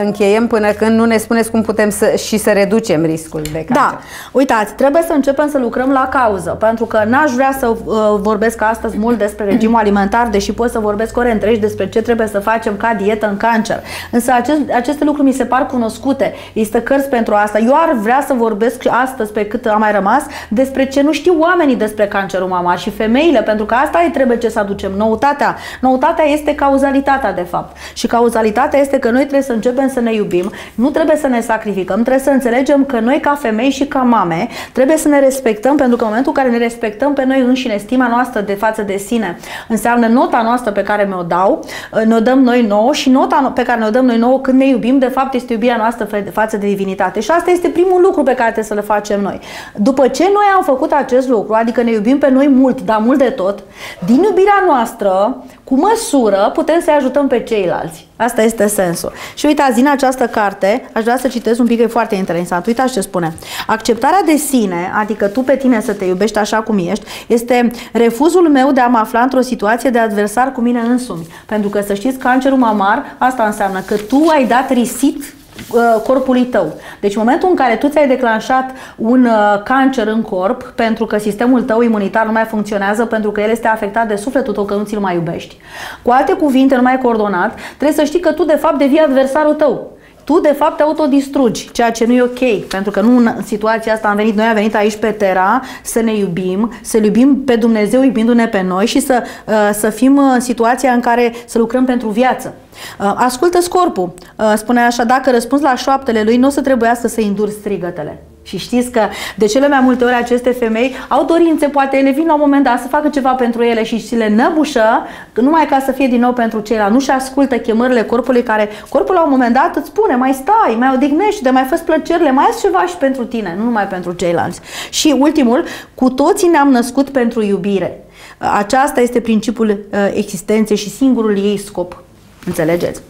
încheiem până când nu ne spuneți cum putem să, și să reducem riscul de cancer. Da, uitați, trebuie să începem să lucrăm la cauză, pentru că n-aș vrea să uh, vorbesc astăzi mult despre regimul alimentar, deși pot să vorbesc ore întregi despre ce trebuie să facem ca dietă în cancer. Însă acest, aceste lucruri mi se par cunoscute. Există cărți pentru asta. Eu ar vrea să vorbesc astăzi, pe cât am mai rămas, despre ce nu știu oamenii despre cancerul mamar și femeile, pentru că asta e trebuie ce să aducem. Noutatea. Noutatea este cauzalitatea de fapt. Și cauzalitatea este că noi trebuie să începem să ne iubim, nu trebuie să ne sacrificăm, trebuie să înțelegem că noi ca femei și ca mame trebuie să ne respectăm, pentru că în momentul în care ne respectăm pe noi înșine, stima noastră de față de sine înseamnă nota noastră pe care mi-o dau, ne-o dăm noi nouă și nota pe care ne-o dăm noi nouă când ne iubim, de fapt este iubirea noastră față de divinitate. Și asta este primul lucru pe care trebuie să le facem noi. După ce noi am făcut acest lucru, adică ne iubim pe noi mult, dar mult de tot, din iubirea noastră, cu măsură, putem să-i ajutăm pe ceilalți. Asta este sensul. Și uitați, din această carte, aș vrea să citesc un pic, e foarte interesant. Uitați ce spune. Acceptarea de sine, adică tu pe tine să te iubești așa cum ești, este refuzul meu de a mă afla într-o situație de adversar cu mine însumi. Pentru că să știți, cancerul mamar, asta înseamnă că tu ai dat risit Uh, corpului tău. Deci în momentul în care tu ți-ai declanșat un uh, cancer în corp pentru că sistemul tău imunitar nu mai funcționează pentru că el este afectat de sufletul tău că nu ți-l mai iubești. Cu alte cuvinte, nu mai coordonat, trebuie să știi că tu de fapt devii adversarul tău tu de fapt te autodistrugi, ceea ce nu e ok, pentru că nu în situația asta am venit, noi am venit aici pe Terra să ne iubim, să iubim pe Dumnezeu iubindu-ne pe noi și să, uh, să fim în situația în care să lucrăm pentru viață. Uh, ascultă scorpul, uh, spune așa, dacă răspunzi la șoaptele lui, nu o să trebuiască să înduri strigătele. Și știți că de cele mai multe ori aceste femei au dorințe, poate ele vin la un moment dat să facă ceva pentru ele și și le năbușă, numai ca să fie din nou pentru ceilalți. Nu și ascultă chemările corpului care, corpul la un moment dat îți spune, mai stai, mai odihnește, mai fă plăcerile, mai ai ceva și pentru tine, nu numai pentru ceilalți. Și ultimul, cu toții ne-am născut pentru iubire. Aceasta este principiul uh, existenței și singurul ei scop. Înțelegeți?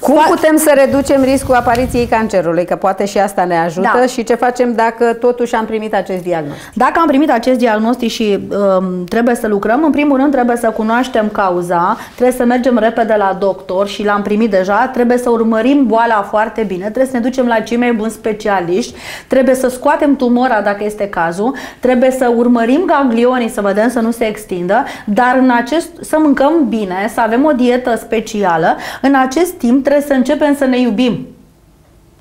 Cum putem să reducem riscul apariției cancerului? Că poate și asta ne ajută da. și ce facem dacă totuși am primit acest diagnostic? Dacă am primit acest diagnostic și um, trebuie să lucrăm, în primul rând trebuie să cunoaștem cauza, trebuie să mergem repede la doctor și l-am primit deja, trebuie să urmărim boala foarte bine, trebuie să ne ducem la cei mai buni specialiști, trebuie să scoatem tumora dacă este cazul, trebuie să urmărim ganglionii să vedem să nu se extindă, dar în acest, să mâncăm bine, să avem o dietă specială, în acest timp trebuie să începem să ne iubim.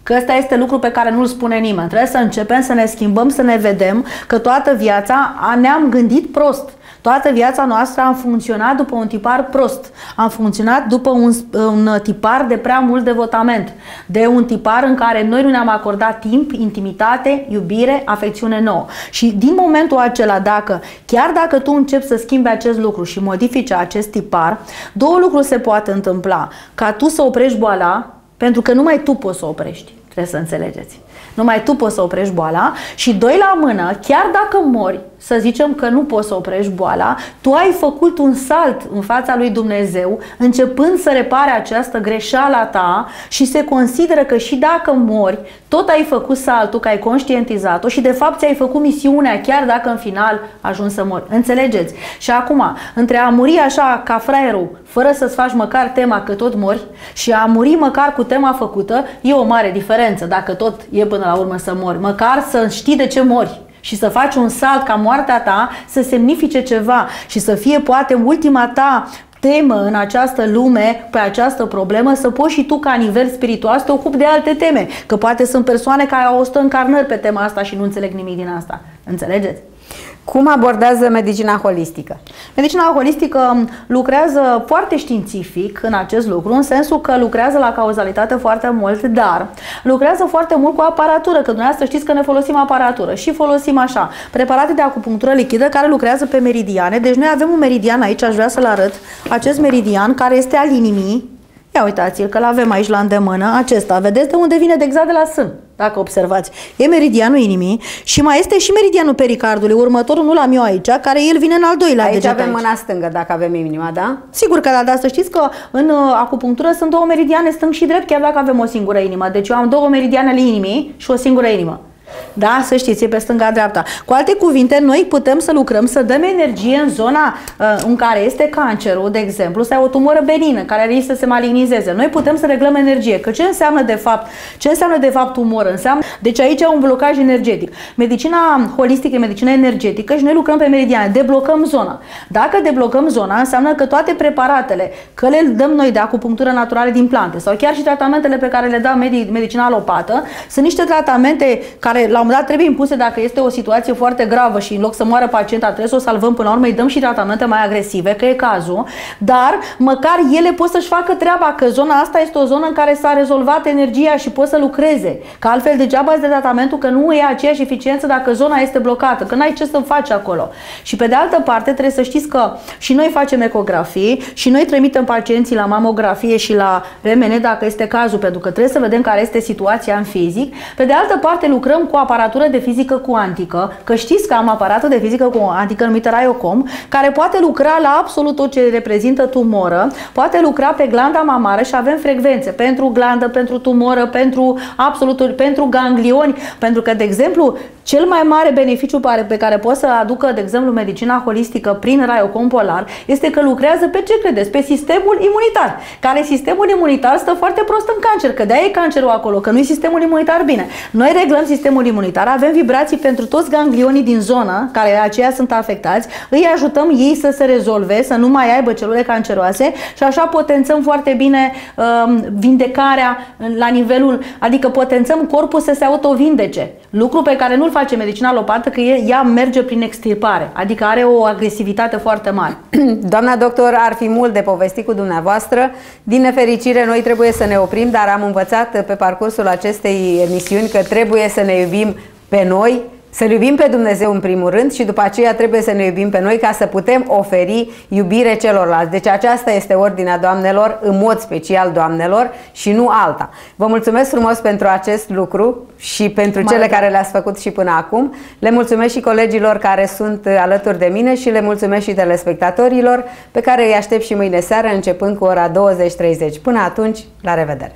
Că ăsta este lucru pe care nu-l spune nimeni. Trebuie să începem să ne schimbăm, să ne vedem că toată viața ne-am gândit prost. Toată viața noastră am funcționat după un tipar prost. Am funcționat după un, un tipar de prea mult devotament. De un tipar în care noi nu ne-am acordat timp, intimitate, iubire, afecțiune nouă. Și din momentul acela, dacă, chiar dacă tu începi să schimbi acest lucru și modifici acest tipar, două lucruri se poate întâmpla. Ca tu să oprești boala, pentru că numai tu poți să oprești. Trebuie să înțelegeți. Numai tu poți să oprești boala și doi la mână, chiar dacă mori, să zicem că nu poți să oprești boala, tu ai făcut un salt în fața lui Dumnezeu, începând să repare această greșeală a ta și se consideră că și dacă mori, tot ai făcut saltul, că ai conștientizat-o și de fapt ți-ai făcut misiunea, chiar dacă în final ajungi să mori. Înțelegeți? Și acum, între a muri așa ca fraierul, fără să-ți faci măcar tema că tot mori, și a muri măcar cu tema făcută, e o mare diferență, dacă tot e până la urmă să mori. Măcar să știi de ce mori și să faci un salt ca moartea ta să semnifice ceva și să fie poate ultima ta temă în această lume, pe această problemă, să poți și tu ca nivel spiritual să te ocupi de alte teme. Că poate sunt persoane care au 100 încarnări pe tema asta și nu înțeleg nimic din asta. Înțelegeți? Cum abordează medicina holistică? Medicina holistică lucrează foarte științific în acest lucru, în sensul că lucrează la cauzalitate foarte mult, dar lucrează foarte mult cu aparatură, că dumneavoastră știți că ne folosim aparatură și folosim așa, preparate de acupunctură lichidă care lucrează pe meridiane. Deci noi avem un meridian aici, aș vrea să-l arăt, acest meridian care este al inimii, Ia uitați-l că l-avem aici la îndemână, acesta, vedeți de unde vine de exact de la sân, dacă observați. E meridianul inimii și mai este și meridianul pericardului, următorul nu l-am eu aici, care el vine în al doilea Aici deget avem aici. mâna stângă, dacă avem inima, da? Sigur că da, dar să știți că în uh, acupunctură sunt două meridiane stâng și drept, chiar dacă avem o singură inimă. Deci eu am două meridiane ale inimii și o singură inimă. Da, să știți, e pe stânga-dreapta. Cu alte cuvinte, noi putem să lucrăm, să dăm energie în zona uh, în care este cancerul, de exemplu, sau o tumoră benină care riscă să se malignizeze. Noi putem să reglăm energie. Că ce înseamnă de fapt? Ce înseamnă de fapt tumoră? Înseamnă, deci aici e un blocaj energetic. Medicina holistică e medicina energetică și noi lucrăm pe meridiane. Deblocăm zona. Dacă deblocăm zona, înseamnă că toate preparatele, că le dăm noi de acupunctură naturală din plante sau chiar și tratamentele pe care le dă medicina alopată, sunt niște tratamente care care la un moment dat trebuie impuse dacă este o situație foarte gravă și în loc să moară pacienta trebuie să o salvăm până la urmă, îi dăm și tratamente mai agresive, că e cazul, dar măcar ele pot să-și facă treaba, că zona asta este o zonă în care s-a rezolvat energia și pot să lucreze. Că altfel degeaba de tratamentul că nu e aceeași eficiență dacă zona este blocată, că n-ai ce să faci acolo. Și pe de altă parte trebuie să știți că și noi facem ecografii și noi trimitem pacienții la mamografie și la remene dacă este cazul, pentru că trebuie să vedem care este situația în fizic. Pe de altă parte lucrăm cu aparatură de fizică cuantică, că știți că am aparatul de fizică cuantică numită Raiocom, care poate lucra la absolut tot ce reprezintă tumoră, poate lucra pe glanda mamară și avem frecvențe pentru glandă, pentru tumoră, pentru absolut, pentru ganglioni, pentru că, de exemplu, cel mai mare beneficiu pe care poate să aducă, de exemplu, medicina holistică prin Raiocom Polar este că lucrează pe ce credeți? Pe sistemul imunitar, care sistemul imunitar stă foarte prost în cancer, că de-aia e cancerul acolo, că nu e sistemul imunitar bine. Noi reglăm sistemul imunitar, avem vibrații pentru toți ganglionii din zonă, care aceia sunt afectați, îi ajutăm ei să se rezolve, să nu mai aibă celule canceroase și așa potențăm foarte bine um, vindecarea la nivelul, adică potențăm corpul să se autovindece. Lucru pe care nu-l face medicina alopată, că ea merge prin extirpare, adică are o agresivitate foarte mare. Doamna doctor, ar fi mult de povestit cu dumneavoastră. Din nefericire, noi trebuie să ne oprim, dar am învățat pe parcursul acestei emisiuni că trebuie să ne iubim pe noi, să-L iubim pe Dumnezeu în primul rând și după aceea trebuie să ne iubim pe noi ca să putem oferi iubire celorlalți. Deci aceasta este ordinea doamnelor, în mod special doamnelor și nu alta. Vă mulțumesc frumos pentru acest lucru și pentru Mai cele da. care le-ați făcut și până acum. Le mulțumesc și colegilor care sunt alături de mine și le mulțumesc și telespectatorilor pe care îi aștept și mâine seară începând cu ora 20.30. Până atunci, la revedere!